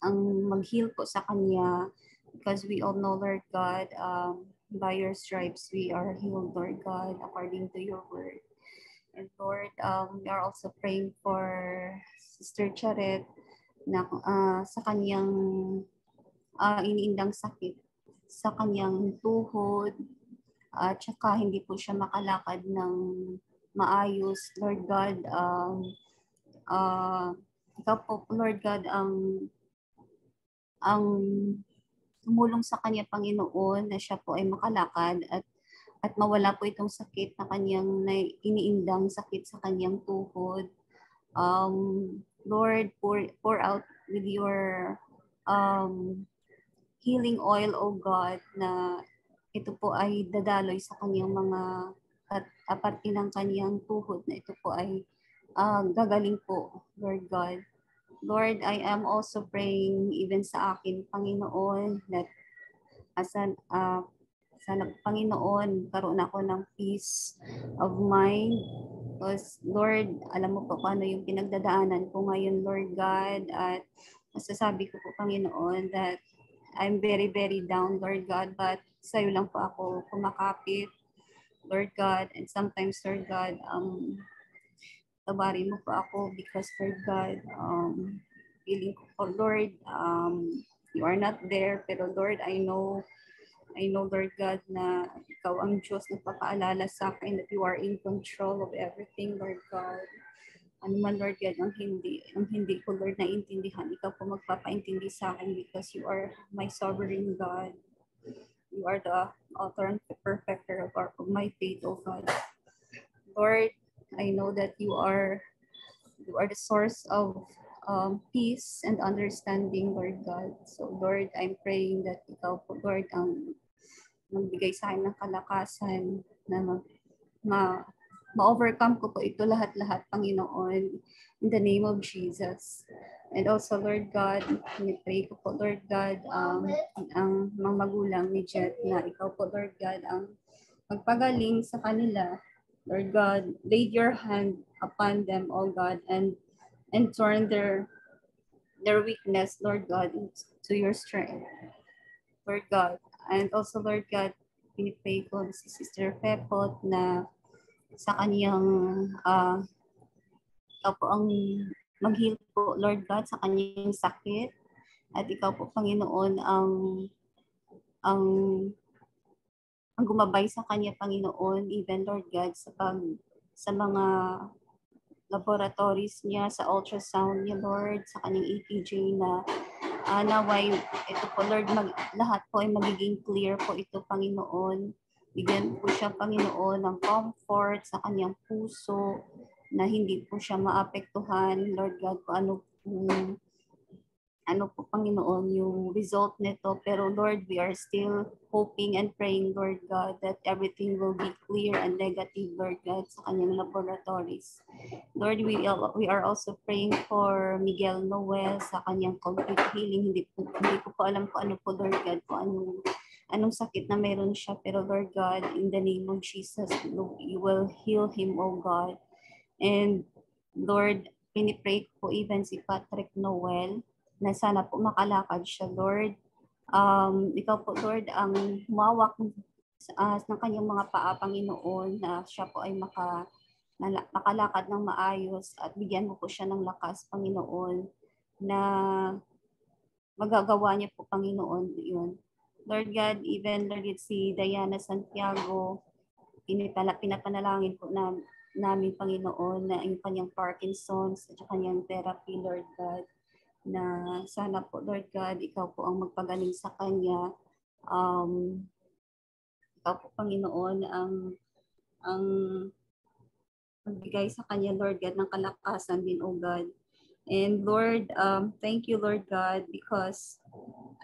Speaker 2: ang mag-heal po sa kanya because we all know, Lord God, um, by your stripes we are healed, Lord God, according to your word. And Lord, um, we are also praying for Sister Charet na uh, sa kanyang uh, iniindang sakit sa kanyang tuhod at uh, saka hindi po siya makalakad ng maayos. Lord God, um, uh, ikaw po, Lord God, ang ang tumulong sa kanya Panginoon na siya po ay makalakad at at mawala po itong sakit na kanyang na iniindang sakit sa kanyang tuhod. Um, Lord, pour, pour out with your um, healing oil, O God, na ito po ay dadaloy sa kanyang mga at aparte ng kanyang tuhod na ito po ay uh, gagaling po, Lord God. Lord, I am also praying even sa akin, Panginoon, that asan, uh, sana, Panginoon, karoon ako ng peace of mind. Because, Lord, alam mo po kung ano yung pinagdadaanan ko ngayon, Lord God. At masasabi ko po, Panginoon, that I'm very, very down, Lord God. But sa'yo lang po ako kumakapit, Lord God. And sometimes, Lord God, um, tawarin mo po ako because Lord God, um, feeling ko po, Lord, um, you are not there, pero Lord, I know, I know, Lord God, na ikaw ang Diyos na papaalala sa akin that you are in control of everything, Lord God. Ano man, Lord God, ang hindi, ang hindi ko, Lord, naintindihan, ikaw po magpapaintindi sa akin because you are my sovereign God. You are the author and perfecter of, our, of my faith, O God. Lord, I know that you are you are the source of um, peace and understanding, Lord God. So Lord, I'm praying that ikaw po, Lord, ang magbigay sa akin ng kalakasan na mag, ma, ma-overcome ko po ito lahat-lahat, Panginoon, in the name of Jesus. And also, Lord God, pray ko po, Lord God, um, ang mga magulang ni Jet na ikaw po, Lord God, ang magpagaling sa kanila Lord God, lay your hand upon them, O God, and and turn their their weakness, Lord God, to your strength. Lord God. And also, Lord God, pinipray ko si Sister Pepot na sa kaniyang uh, ikaw po ang mag-heal po, Lord God, sa kanyang sakit. At ikaw po, Panginoon, ang ang ang gumabay sa kanya, Panginoon, even Lord God, sa, pag, sa mga laboratories niya, sa ultrasound niya, Lord, sa kanyang EPJ na uh, naway ito po, Lord, mag, lahat po ay magiging clear po ito, Panginoon. Bigyan po siya, Panginoon, ng comfort sa kanyang puso na hindi po siya maapektuhan, Lord God, kung ano kung ano po Panginoon yung result nito. Pero Lord, we are still hoping and praying, Lord God, that everything will be clear and negative, Lord God, sa kanyang laboratories. Lord, we, we are also praying for Miguel Noel sa kanyang complete healing. Hindi po, hindi ko po alam kung ano po, Lord God, kung ano anong sakit na meron siya. Pero Lord God, in the name of Jesus, you will heal him, oh God. And Lord, pinipray ko even si Patrick Noel na sana po makalakad siya, Lord. Um, ikaw po, Lord, ang humawak uh, ng kanyang mga paa, Panginoon, na siya po ay maka, na, makalakad ng maayos at bigyan mo po siya ng lakas, Panginoon, na magagawa niya po, Panginoon, yun. Lord God, even Lord God, si Diana Santiago, pinipala, pinapanalangin po na, namin, Panginoon, na yung kanyang Parkinson's at kanyang therapy, Lord God, na sana po, Lord God, ikaw po ang magpagaling sa kanya. Um, ikaw po, Panginoon, ang ang magbigay sa kanya, Lord God, ng kalakasan din, O God. And Lord, um, thank you, Lord God, because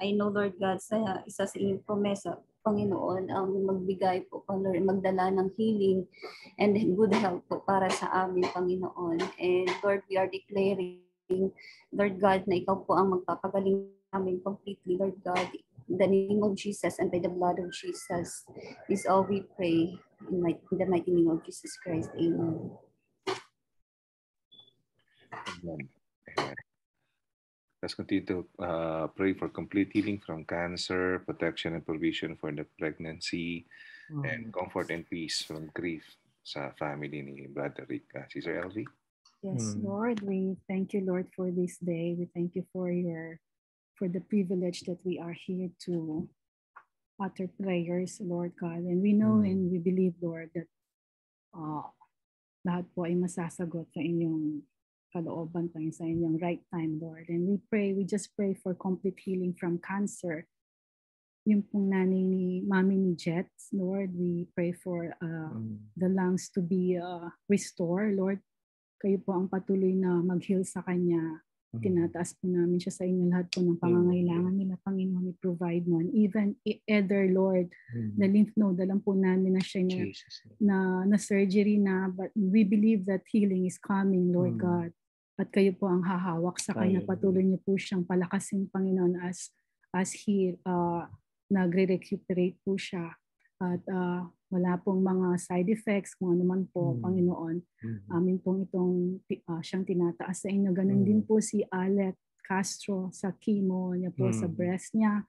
Speaker 2: I know, Lord God, sa isa sa inyong promesa, Panginoon, ang magbigay po, Lord, magdala ng healing and good health po para sa amin, Panginoon. And Lord, we are declaring, Lord God, na ikaw po ang magpapagaling namin completely, Lord God, in the name of Jesus and by the blood of Jesus. Is all we pray in, my, in the mighty name of Jesus Christ. Amen.
Speaker 1: Amen. Let's continue to uh, pray for complete healing from cancer, protection and provision for the pregnancy, mm. and comfort and peace from grief sa family ni Brother Rick. Uh, Sister Elvie?
Speaker 6: Yes, mm. Lord, we thank you, Lord, for this day. We thank you for your for the privilege that we are here to utter prayers, Lord God. And we know mm. and we believe, Lord, that uh, lahat po ay masasagot sa inyong kalooban pa sa inyong right time, Lord. And we pray, we just pray for complete healing from cancer. Yung pong nanay ni mami ni Jets, Lord, we pray for uh, mm. the lungs to be uh, restored, Lord. Kayo po ang patuloy na mag-heal sa kanya. Mm. Tinataas po namin siya sa inyo lahat po ng pangangailangan nila, Panginoon, i-provide mo. And even either, Lord, mm. the lymph node, alam po namin na siya na, na, na surgery na, but we believe that healing is coming, Lord mm. God at kayo po ang hahawak sa kanya. Patuloy niyo po siyang palakasin, Panginoon, as, as he uh, nagre-recuperate po siya. At uh, wala pong mga side effects, kung ano man po, mm. Panginoon. Mm-hmm. Amin pong itong uh, siyang tinataas sa inyo. Ganon mm. din po si Alet Castro sa chemo niya po mm. sa breast niya.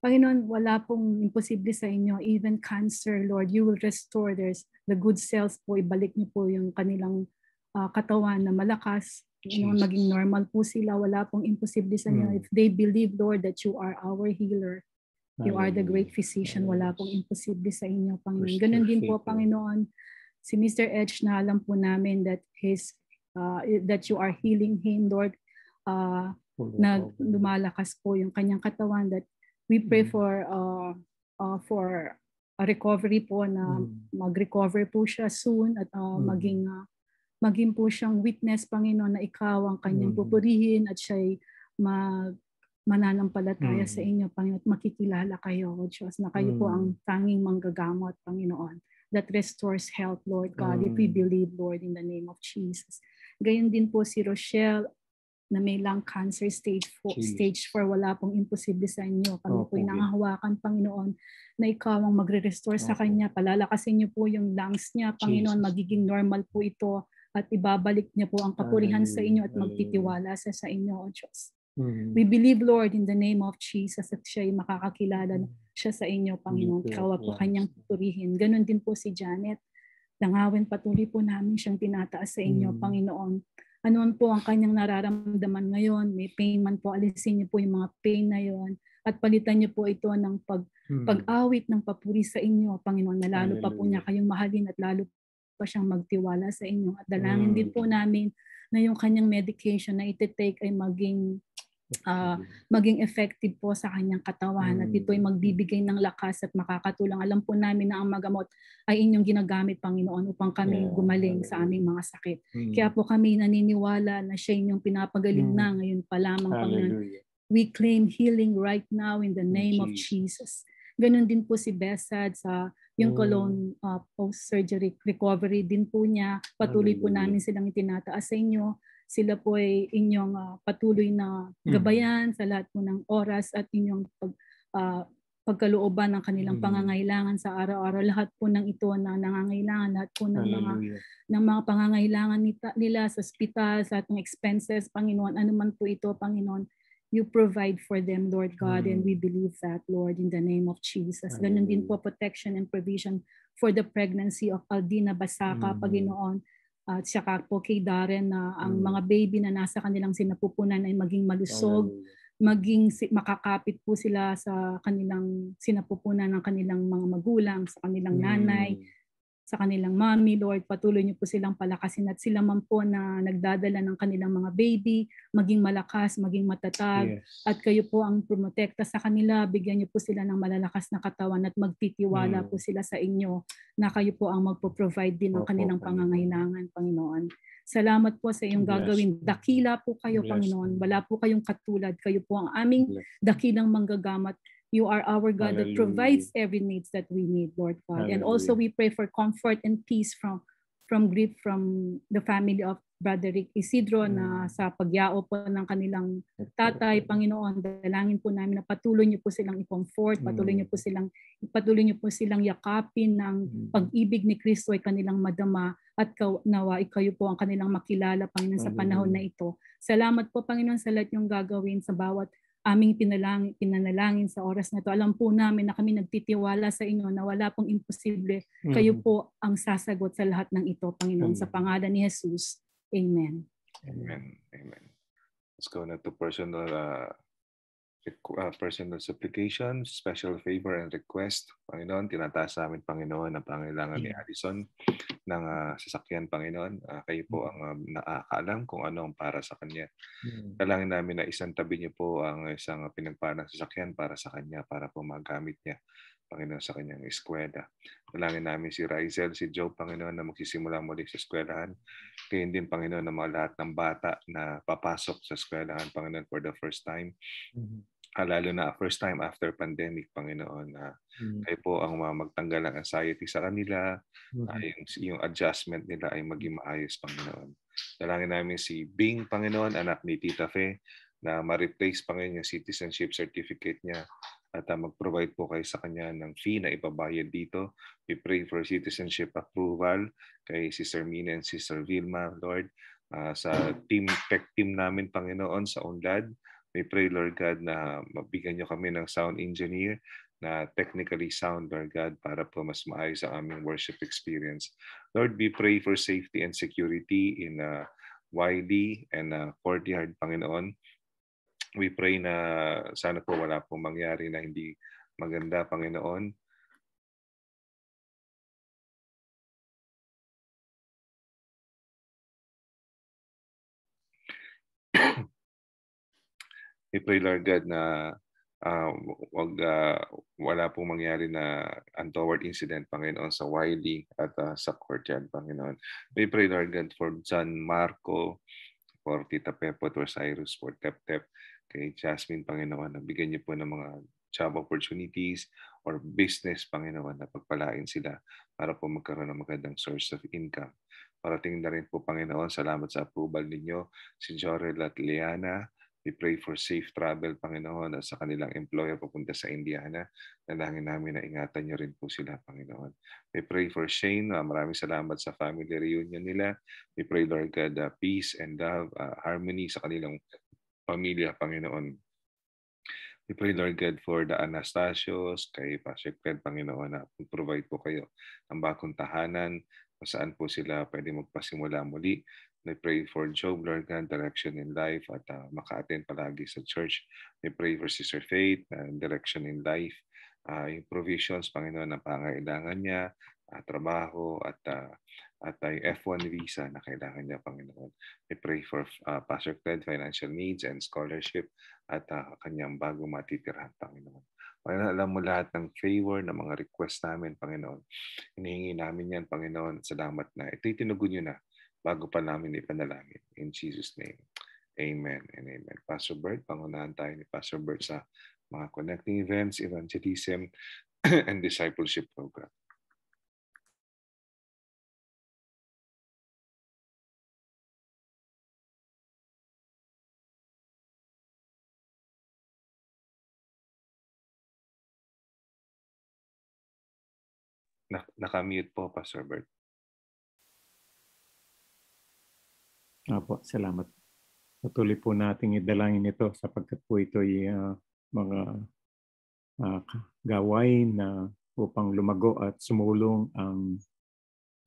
Speaker 6: Panginoon, wala pong imposible sa inyo. Even cancer, Lord, you will restore. There's the good cells po. Ibalik niyo po yung kanilang uh, katawan na malakas you maging normal po sila. Wala pong imposible sa inyo. Mm. If they believe, Lord, that you are our healer, you are the great physician, wala pong imposible sa inyo, Panginoon. Ganun din po, Panginoon, si Mr. Edge na alam po namin that his uh, that you are healing him, Lord. Uh, na lumalakas po yung kanyang katawan that we pray mm. for uh, uh, for a recovery po na mm. mag-recover po siya soon at uh, maging uh, maging po siyang witness, Panginoon, na ikaw ang kanyang mm. pupurihin at siya'y mag mananampalataya mm. sa inyo, Panginoon, at makikilala kayo, O Diyos, na kayo mm. po ang tanging manggagamot, Panginoon, that restores health, Lord God, mm. if we believe, Lord, in the name of Jesus. Gayon din po si Rochelle, na may lung cancer stage 4, stage 4 wala pong imposible sa inyo. Kami oh, po ay nangahawakan, Panginoon, na ikaw ang magre-restore oh, sa kanya. Palalakasin niyo po yung lungs niya, Panginoon, Jesus. magiging normal po ito at ibabalik niya po ang kapurihan sa inyo at magtitiwala sa sa inyo, O Diyos. Mm-hmm. We believe, Lord, in the name of Jesus, at siya ay makakakilala mm-hmm. siya sa inyo, Panginoon. Ikaw po kanyang pupurihin. Ganon din po si Janet. Langawin patuloy po namin siyang tinataas sa inyo, mm-hmm. Panginoon. Ano man po ang kanyang nararamdaman ngayon, may pain man po, alisin niyo po yung mga pain na yon at palitan niyo po ito ng pag, hmm. pag-awit ng papuri sa inyo, Panginoon, na lalo Hallelujah. pa po niya kayong mahalin at lalo pa siyang magtiwala sa inyo. At dalangin mm. din po namin na yung kanyang medication na iti-take ay maging uh, maging effective po sa kanyang katawan at ito ay mm. magbibigay ng lakas at makakatulong. Alam po namin na ang magamot ay inyong ginagamit, Panginoon, upang kami gumaling sa aming mga sakit. Mm. Kaya po kami naniniwala na siya inyong pinapagaling mm. na ngayon pa lamang, Panginoon. We claim healing right now in the name of Jesus. Ganon din po si Besad sa yung mm. colon uh, post-surgery recovery din po niya. Patuloy po namin silang itinataas sa inyo. Sila po ay inyong uh, patuloy na mm. gabayan mm. sa lahat po ng oras at inyong pag, uh, pagkalooban ng kanilang
Speaker 5: Mm.
Speaker 6: pangangailangan sa araw-araw. Lahat po ng ito na nangangailangan, lahat po ng mga
Speaker 5: Hallelujah.
Speaker 6: ng mga pangangailangan nita- nila sa ospital, sa ating expenses, Panginoon, ano man po ito, Panginoon, you provide for them, Lord God, and
Speaker 5: Mm.
Speaker 6: we believe that, Lord, in the name of Jesus. Ganun din po protection and provision for the pregnancy of Aldina Basaka,
Speaker 5: Mm.
Speaker 6: Panginoon, at saka po kay Darren na ang
Speaker 5: Mm.
Speaker 6: mga baby na nasa kanilang sinapupunan ay maging malusog,
Speaker 5: Hallelujah.
Speaker 6: maging si- makakapit po sila sa kanilang sinapupunan ng kanilang mga magulang, sa kanilang nanay,
Speaker 5: Mm.
Speaker 6: Sa kanilang mommy, Lord, patuloy niyo po silang palakasin at sila man po na nagdadala ng kanilang mga baby, maging malakas, maging matatag,
Speaker 5: Yes.
Speaker 6: at kayo po ang promotekta sa kanila, bigyan niyo po sila ng malalakas na katawan at magtitiwala
Speaker 5: Mm.
Speaker 6: po sila sa inyo na kayo po ang magpo-provide din ng
Speaker 5: Opo,
Speaker 6: kanilang
Speaker 5: Panginoon.
Speaker 6: pangangailangan, Panginoon. Salamat po sa iyong
Speaker 5: Bless
Speaker 6: gagawin. Dakila po kayo,
Speaker 5: Bless
Speaker 6: Panginoon. Wala po kayong katulad. Kayo po ang aming dakilang manggagamot. You are our God that
Speaker 5: Hallelujah.
Speaker 6: provides every needs that we need, Lord God. And also we pray for comfort and peace from from grief from the family of Brother Rick Isidro na
Speaker 5: Mm.
Speaker 6: sa pagyao po ng kanilang tatay, Panginoon, dalangin po namin na patuloy niyo po silang i-comfort, patuloy
Speaker 5: Mm.
Speaker 6: niyo po silang patuloy niyo po silang yakapin ng
Speaker 5: Mm.
Speaker 6: pag-ibig ni Kristo ay kanilang madama at nawa kayo po ang kanilang makilala, Panginoon, sa panahon na ito. Salamat po, Panginoon, sa lahat yung gagawin sa bawat aming pinalangin, pinanalangin sa oras na ito. Alam po namin na kami nagtitiwala sa inyo na wala pong imposible. Kayo
Speaker 5: Mhm.
Speaker 6: po ang sasagot sa lahat ng ito, Panginoon, sa
Speaker 5: Amen.
Speaker 6: pangalan ni Jesus. Amen.
Speaker 1: Amen. Amen. Let's go na to personal uh, uh, personal supplications, special favor and request. Panginoon, tinataas namin, Panginoon, ang pangailangan ni Addison ng uh, sasakyan, Panginoon. Uh, kayo po ang um, nakakaalam kung ano ang para sa kanya.
Speaker 5: Mm.
Speaker 1: Dalangin namin na isang tabi niyo po ang isang pinagparang sasakyan para sa kanya, para po magamit niya, Panginoon, sa kanyang eskwela. Dalangin namin si Rizel, si Joe, Panginoon, na magsisimula muli sa eskwelahan. Kaya din, Panginoon, ng mga lahat ng bata na papasok sa eskwelahan, Panginoon, for the first time.
Speaker 5: Mhm.
Speaker 1: Ah, lalo na first time after pandemic, Panginoon, na
Speaker 5: Mm.
Speaker 1: kayo po ang mga magtanggal ng anxiety sa kanila,
Speaker 5: Mhm.
Speaker 1: ah, yung, yung adjustment nila ay maging maayos, Panginoon. Dalangin namin si Bing, Panginoon, anak ni Tita Fe, na ma-replace, Panginoon, yung citizenship certificate niya at ah, mag-provide po kayo sa kanya ng fee na ibabayad dito. We pray for citizenship approval kay Sister Mina and Sister Vilma, Lord. Ah, sa team tech team namin, Panginoon, sa UNLAD, we pray, Lord God, na mabigyan niyo kami ng sound engineer na technically sound, Lord God, para po mas maayos ang aming worship experience. Lord, we pray for safety and security in uh, Wiley and uh, Courtyard, Panginoon. We pray na sana po wala pong mangyari na hindi maganda, Panginoon. We pray, Lord God, na uh, wag, uh, wala pong mangyari na untoward incident, Panginoon, sa Wiley at uh, sa courtyard, Panginoon. We pray, Lord God, for John Marco, for Tita Pepo, for Cyrus, for Tep Tep, kay Jasmine, Panginoon, na bigyan niyo po ng mga job opportunities or business, Panginoon, na pagpalain sila para po magkaroon ng magandang source of income. Parating na rin po, Panginoon, salamat sa approval ninyo, si Jorel at Liana, We pray for safe travel, Panginoon, at sa kanilang employer papunta sa Indiana. Nalangin namin na ingatan niyo rin po sila, Panginoon. We pray for Shane. Uh, maraming salamat sa family reunion nila. We pray, Lord God, uh, peace and love, uh, harmony sa kanilang pamilya, Panginoon. We pray, Lord God, for the Anastasios, kay Pastor Fred, Panginoon, na provide po kayo ng bagong tahanan, kung saan po sila pwede magpasimula muli. We pray for Job, Lord direction in life at uh, maka-attend palagi sa church. We pray for Sister Faith, uh, direction in life. Uh, yung provisions, Panginoon, na pangailangan niya, uh, trabaho at uh, at uh, F1 visa na kailangan niya, Panginoon. We pray for uh, Pastor Fred, financial needs and scholarship at uh, kanyang bagong matitirhan, Panginoon. Panginoon, alam mo lahat ng favor, ng mga request namin, Panginoon. Hinihingi namin yan, Panginoon. Salamat na. Ito'y tinugon nyo na bago pa namin ipanalangin. In Jesus' name, Amen and Amen. Pastor Bert, pangunahan tayo ni Pastor Bert sa mga connecting events, evangelism, *clears throat* and discipleship program. Na, nakamute po, Pastor Bert.
Speaker 5: Apo, salamat. Patuloy po nating idalangin ito sapagkat po ito ay uh, mga uh, gawain na upang lumago at sumulong ang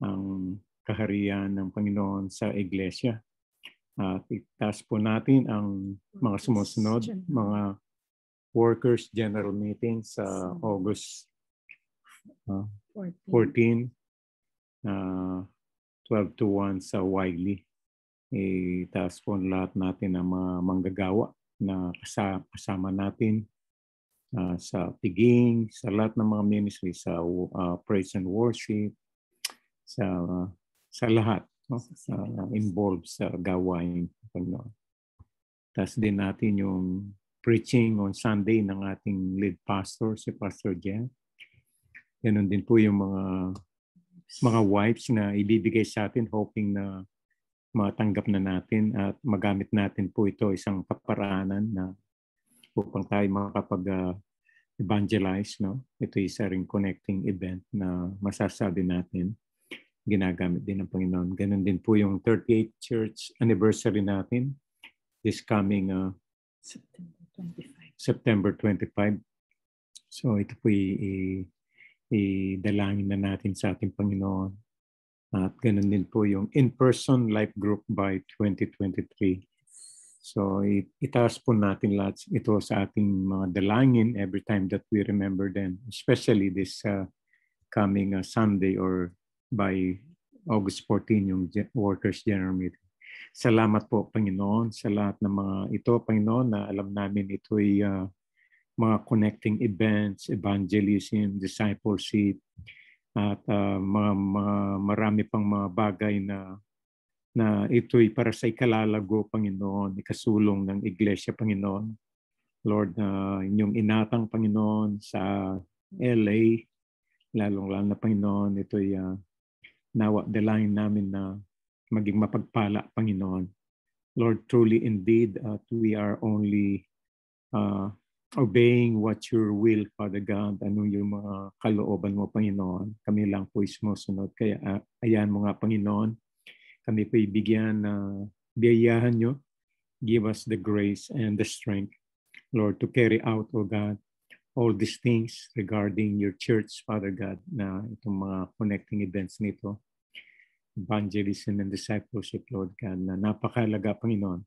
Speaker 5: ang kaharian ng Panginoon sa iglesia. At itaas po natin ang mga sumusunod, mga workers general meeting sa August uh, 14, uh, 12 to 1 sa Wiley. Itaas po lahat natin ang mga manggagawa na kasama natin uh, sa piging, sa lahat ng mga ministry, sa uh, praise and worship, sa uh, sa lahat no? uh, involved sa gawain Panginoon. Tapos din natin yung preaching on Sunday ng ating lead pastor, si Pastor Jen. Ganun din po yung mga mga wipes na ibibigay sa atin hoping na matanggap na natin at magamit natin po ito isang kaparaanan na upang tayo makapag uh, evangelize no ito isa ring connecting event na masasabi natin ginagamit din ng Panginoon. Ganon din po yung 38th church anniversary natin this coming uh, September 25. September 25. So ito po i-dalangin na natin sa ating Panginoon. At ganun din po yung in-person life group by 2023. So itaas po natin lahat ito sa ating mga dalangin every time that we remember them, especially this uh, coming uh, Sunday or by August 14 yung Workers General Meeting. Salamat po, Panginoon, sa lahat ng mga ito, Panginoon, na alam namin ito ay uh, mga connecting events, evangelism, discipleship, at uh, mga, mga marami pang mga bagay na na ito'y para sa ikalalago, Panginoon, ikasulong ng Iglesia, Panginoon. Lord, uh, inyong inatang, Panginoon, sa LA, lalong-lalo na, Panginoon, ito'y uh, nawa dalangin namin na maging mapagpala, Panginoon. Lord, truly indeed, uh, we are only uh, obeying what your will, Father God. Ano yung mga kalooban mo, Panginoon. Kami lang po sumusunod. Kaya uh, ayan mo nga, Panginoon. Kami po ibigyan na uh, biyayahan nyo. Give us the grace and the strength, Lord, to carry out, O God, all these things regarding your church, Father God, na itong mga connecting events nito evangelism and discipleship, Lord God, na napakalaga, Panginoon,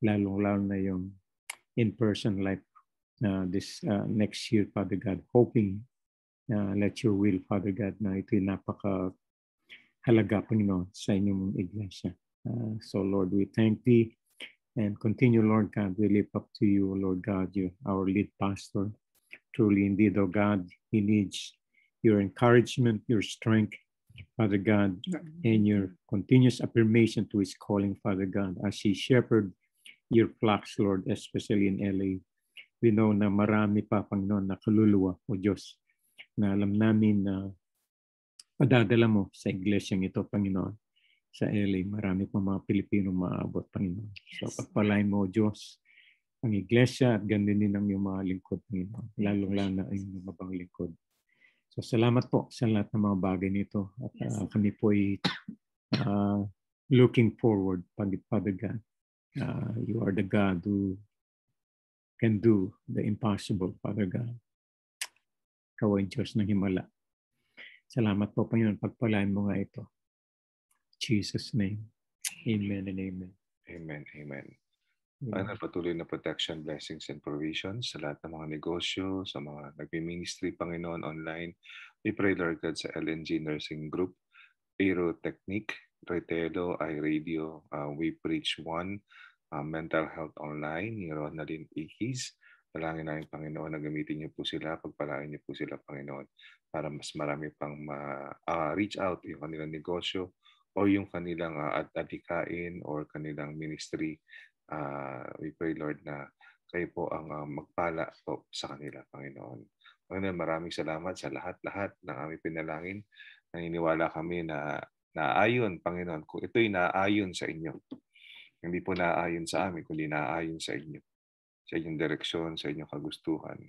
Speaker 5: lalong-lalo na yung in-person life this uh, next year, Father God, hoping let your will, Father God, na ito'y napaka halaga, Panginoon, sa inyong iglesia. Uh, so, Lord, we thank Thee and continue, Lord God, we lift up to you, Lord God, you, our lead pastor. Truly, indeed, oh God, he needs your encouragement, your strength, Father God, and your continuous affirmation to his calling, Father God, as he shepherd your flocks, Lord, especially in LA. We know na marami pa, Panginoon, na kaluluwa o Diyos na alam namin na padadala mo sa iglesyang ito, Panginoon. Sa LA, marami pa mga Pilipino maabot, Panginoon. So pagpalain mo, Diyos, ang iglesia at ganda din ang iyong mga lingkod, Panginoon. Lalong-lalo na ang iyong mabang lingkod. So salamat po sa lahat ng mga bagay nito. At uh, kami po ay uh, looking forward, Father God. Uh, you are the God who can do the impossible, Father God. Ikaw ay Diyos ng himala. Salamat po, Panginoon. Pagpalain mo nga ito. Jesus' name. Amen and amen.
Speaker 1: Amen. Amen. Sana patuloy na protection, blessings, and provisions sa lahat ng mga negosyo, sa mga nagmi-ministry, Panginoon, online. We pray, Lord God, sa LNG Nursing Group, Aero Technique, Retelo, iRadio, uh, We Preach One, uh, Mental Health Online, ni Ronaldin Ikis. Dalangin namin, Panginoon, na gamitin niyo po sila, pagpalain niyo po sila, Panginoon, para mas marami pang ma-reach uh, out yung kanilang negosyo o yung kanilang uh, adikain or kanilang ministry uh, we pray Lord na kayo po ang uh, magpala po sa kanila, Panginoon. Panginoon, maraming salamat sa lahat-lahat ng aming pinalangin. Naniniwala kami na naayon, Panginoon, kung ito'y naayon sa inyo. Hindi po naayon sa amin, kundi naayon sa inyo. Sa inyong direksyon, sa inyong kagustuhan.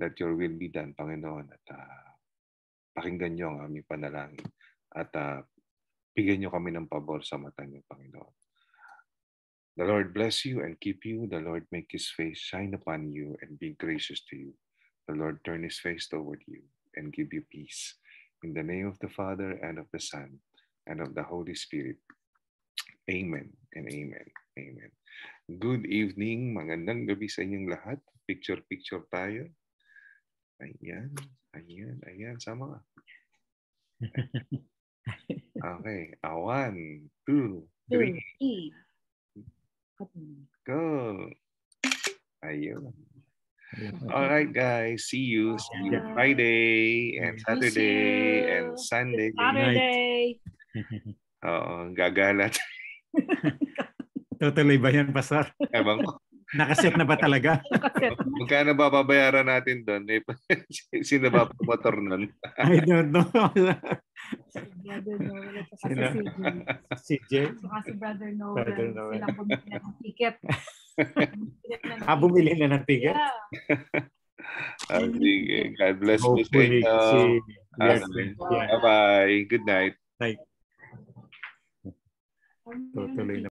Speaker 1: Let your will be done, Panginoon. At uh, pakinggan nyo ang aming panalangin at uh, bigyan nyo kami ng pabor sa mata niyo, Panginoon. The Lord bless you and keep you. The Lord make his face shine upon you and be gracious to you. The Lord turn his face toward you and give you peace. In the name of the Father and of the Son and of the Holy Spirit. Amen and amen. Amen. Good evening. Magandang gabi sa inyong lahat. Picture-picture tayo. Ayan. Ayan. Ayan. Sama ka. *laughs* Okay. A one, two, three. Go. Ayun. All right, guys. See you. See you Friday and Saturday and Sunday.
Speaker 6: Saturday. *laughs*
Speaker 1: Oo, gagala. *laughs*
Speaker 5: Tutuloy ba yan, Pastor?
Speaker 1: Ewan ko.
Speaker 5: Nakaset na ba talaga? *laughs*
Speaker 1: Magkano ba babayaran natin doon? Eh, *laughs* Sino ba motor nun?
Speaker 5: I don't know.
Speaker 6: Brother Noel at saka si CJ.
Speaker 5: si Jay.
Speaker 6: Saka si Brother Noel.
Speaker 5: Brother Noel.
Speaker 6: Silang bumili na ng ticket.
Speaker 5: Ah, bumili na ng ticket?
Speaker 6: Yeah.
Speaker 1: Ah, sige. God bless you sa inyo. Ah, Bye-bye. Good night.
Speaker 5: Like, tutuloy na